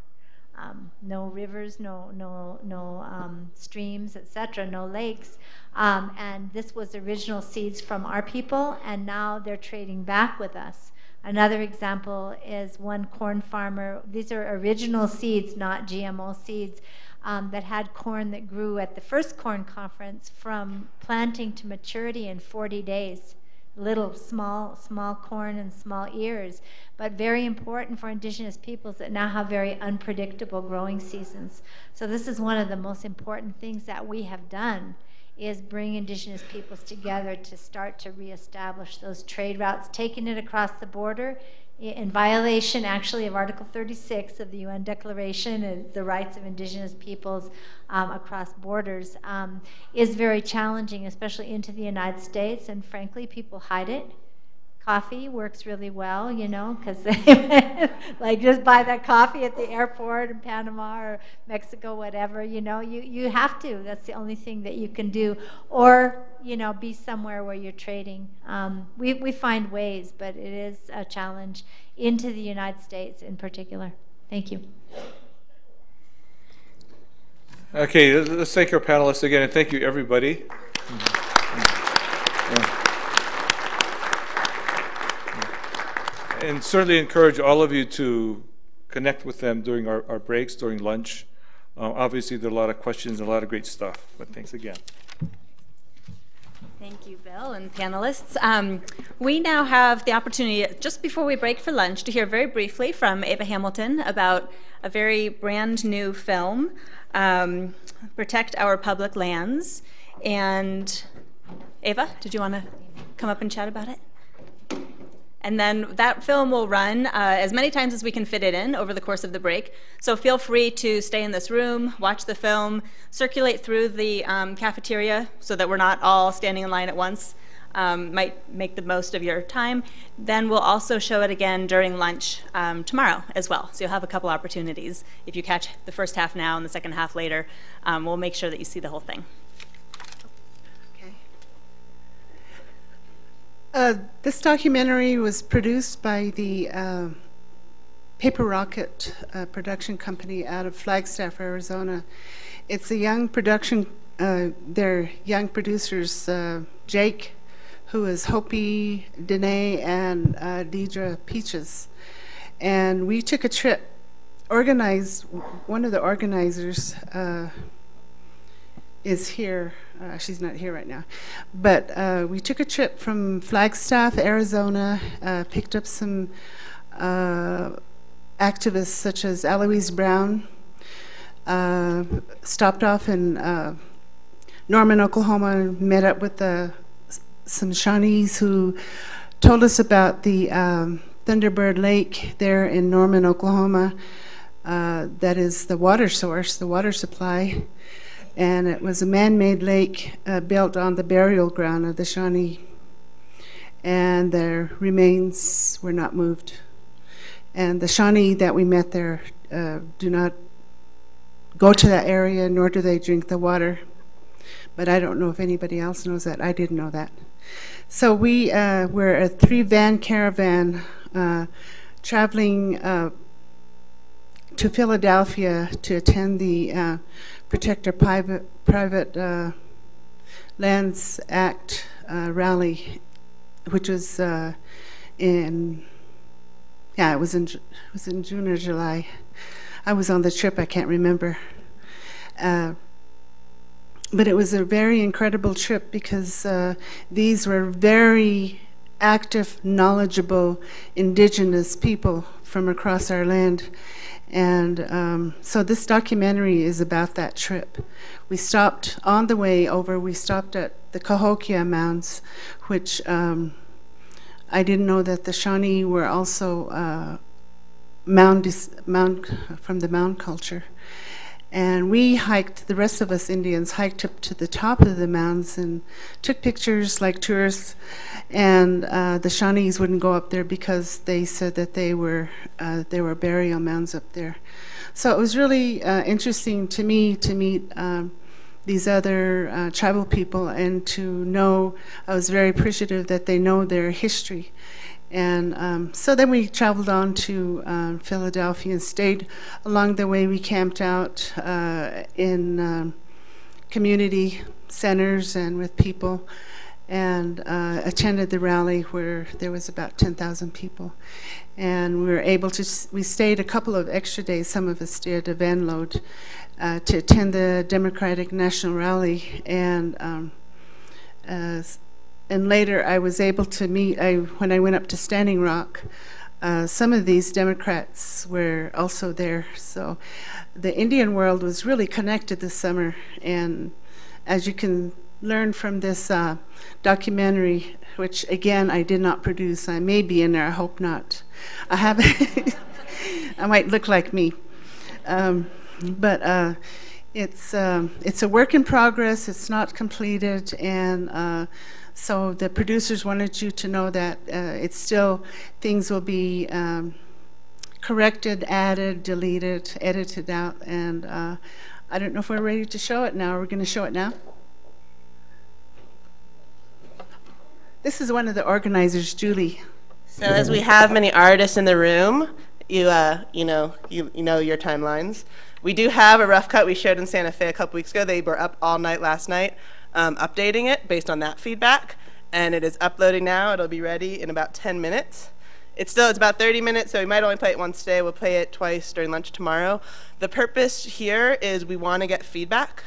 um, no rivers, no, no, no um, streams, etc., no lakes. Um, and this was original seeds from our people, and now they're trading back with us. Another example is one corn farmer. These are original seeds, not GMO seeds, um, that had corn that grew at the first corn conference from planting to maturity in 40 days. Little small small corn and small ears. But very important for indigenous peoples that now have very unpredictable growing seasons. So this is one of the most important things that we have done is bring indigenous peoples together to start to reestablish those trade routes taking it across the border in violation actually of Article 36 of the UN Declaration of the Rights of Indigenous Peoples um, across borders, um, is very challenging, especially into the United States, and frankly, people hide it coffee works really well, you know, because like just buy that coffee at the airport in Panama or Mexico, whatever, you know, you, you have to. That's the only thing that you can do. Or, you know, be somewhere where you're trading. Um, we, we find ways, but it is a challenge into the United States in particular. Thank you. Okay, let's thank our panelists again, and thank you, everybody. And certainly encourage all of you to connect with them during our, our breaks, during lunch. Uh, obviously, there are a lot of questions and a lot of great stuff, but thanks again. Thank you, Bill and panelists. Um, we now have the opportunity, just before we break for lunch, to hear very briefly from Ava Hamilton about a very brand new film, um, Protect Our Public Lands. And Ava, did you want to come up and chat about it? And then that film will run uh, as many times as we can fit it in over the course of the break. So feel free to stay in this room, watch the film, circulate through the um, cafeteria so that we're not all standing in line at once. Um, might make the most of your time. Then we'll also show it again during lunch um, tomorrow as well. So you'll have a couple opportunities. If you catch the first half now and the second half later, um, we'll make sure that you see the whole thing. Uh, this documentary was produced by the uh, Paper Rocket uh, production company out of Flagstaff, Arizona. It's a young production, uh, they're young producers, uh, Jake, who is Hopi, Danae, and Deidre Peaches. And we took a trip, organized, one of the organizers is here. Uh, she's not here right now. But uh, we took a trip from Flagstaff, Arizona, uh, picked up some uh, activists such as Eloise Brown, uh, stopped off in uh, Norman, Oklahoma, met up with some Shawnees who told us about the um, Thunderbird Lake there in Norman, Oklahoma. that is the water source, the water supply and it was a man-made lake uh, built on the burial ground of the Shawnee, and their remains were not moved. And the Shawnee that we met there uh, do not go to that area, nor do they drink the water. But I don't know if anybody else knows that. I didn't know that. So we uh, were a three van caravan uh, traveling uh, to Philadelphia to attend the uh, Protect Our Private, Private uh, Lands Act uh, rally, which was in, yeah, it was in, it was in June or July. I was on the trip, I can't remember. Uh, but it was a very incredible trip because uh, these were very active, knowledgeable indigenous people from across our land. And um, so this documentary is about that trip. We stopped on the way over, we stopped at the Cahokia Mounds, which um, I didn't know that the Shawnee were also uh, mound, mound from the mound culture. And we hiked, the rest of us Indians hiked up to the top of the mounds and took pictures like tourists. And uh, the Shawnees wouldn't go up there because they said that they were, uh, there were burial mounds up there. So it was really uh, interesting to me to meet um, these other uh, tribal people and to know, I was very appreciative that they know their history. And um, so then we traveled on to uh, Philadelphia and stayed along the way. We camped out uh, in um, community centers and with people and uh, attended the rally where there was about 10,000 people. And we were able to, we stayed a couple of extra days, some of us did, a van load, uh, to attend the Democratic National Rally. And um, uh, and later I was able to meet, I, when I went up to Standing Rock, uh, some of these Democrats were also there. So the Indian world was really connected this summer. And as you can learn from this uh, documentary, which again I did not produce, I may be in there, I hope not. I have, I might look like me. Um, but uh, it's, um, it's a work in progress, it's not completed, and uh, so the producers wanted you to know that uh, it's still, things will be um, corrected, added, deleted, edited out, and uh, I don't know if we're ready to show it now. We're going to show it now. This is one of the organizers, Julie. So as we have many artists in the room, you uh, you know you, you know your timelines. We do have a rough cut we showed in Santa Fe a couple weeks ago. They were up all night last night um, updating it based on that feedback. And it is uploading now. It'll be ready in about 10 minutes. It's still, it's about 30 minutes, so we might only play it once today. We'll play it twice during lunch tomorrow. The purpose here is we want to get feedback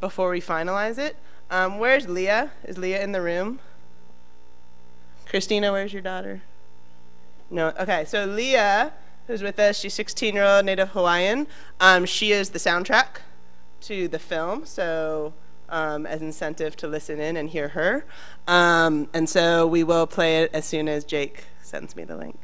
before we finalize it. Um, where's Leah? Is Leah in the room? Christina, where's your daughter? No. Okay, so Leah, who's with us, she's 16 year old Native Hawaiian. Um, she is the soundtrack to the film. So um, as incentive to listen in and hear her. Um, and so we will play it as soon as Jake sends me the link,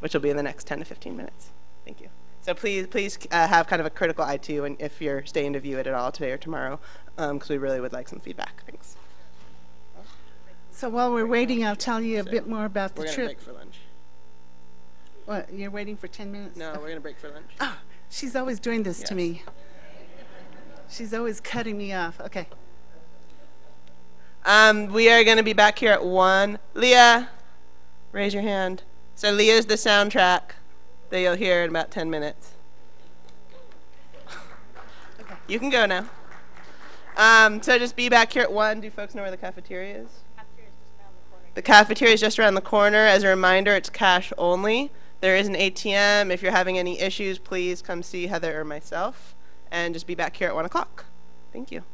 which will be in the next 10 to 15 minutes. Thank you. So please, please uh, have kind of a critical eye too, and if you're staying to view it at all today or tomorrow, because um, we really would like some feedback. Thanks. So while we're waiting, I'll tell you a so bit more about the we're trip. We're going to break for lunch. What, you're waiting for 10 minutes? No, we're going to break for lunch. Oh, she's always doing this yes. to me. She's always cutting me off. Okay. Um, we are going to be back here at 1. Leah, raise your hand. So Leah's the soundtrack that you'll hear in about 10 minutes. okay. You can go now. Um, so just be back here at 1. Do folks know where the cafeteria is? The cafeteria is just around the corner. As a reminder, it's cash only. There is an ATM. If you're having any issues, please come see Heather or myself and just be back here at 1 o'clock. Thank you.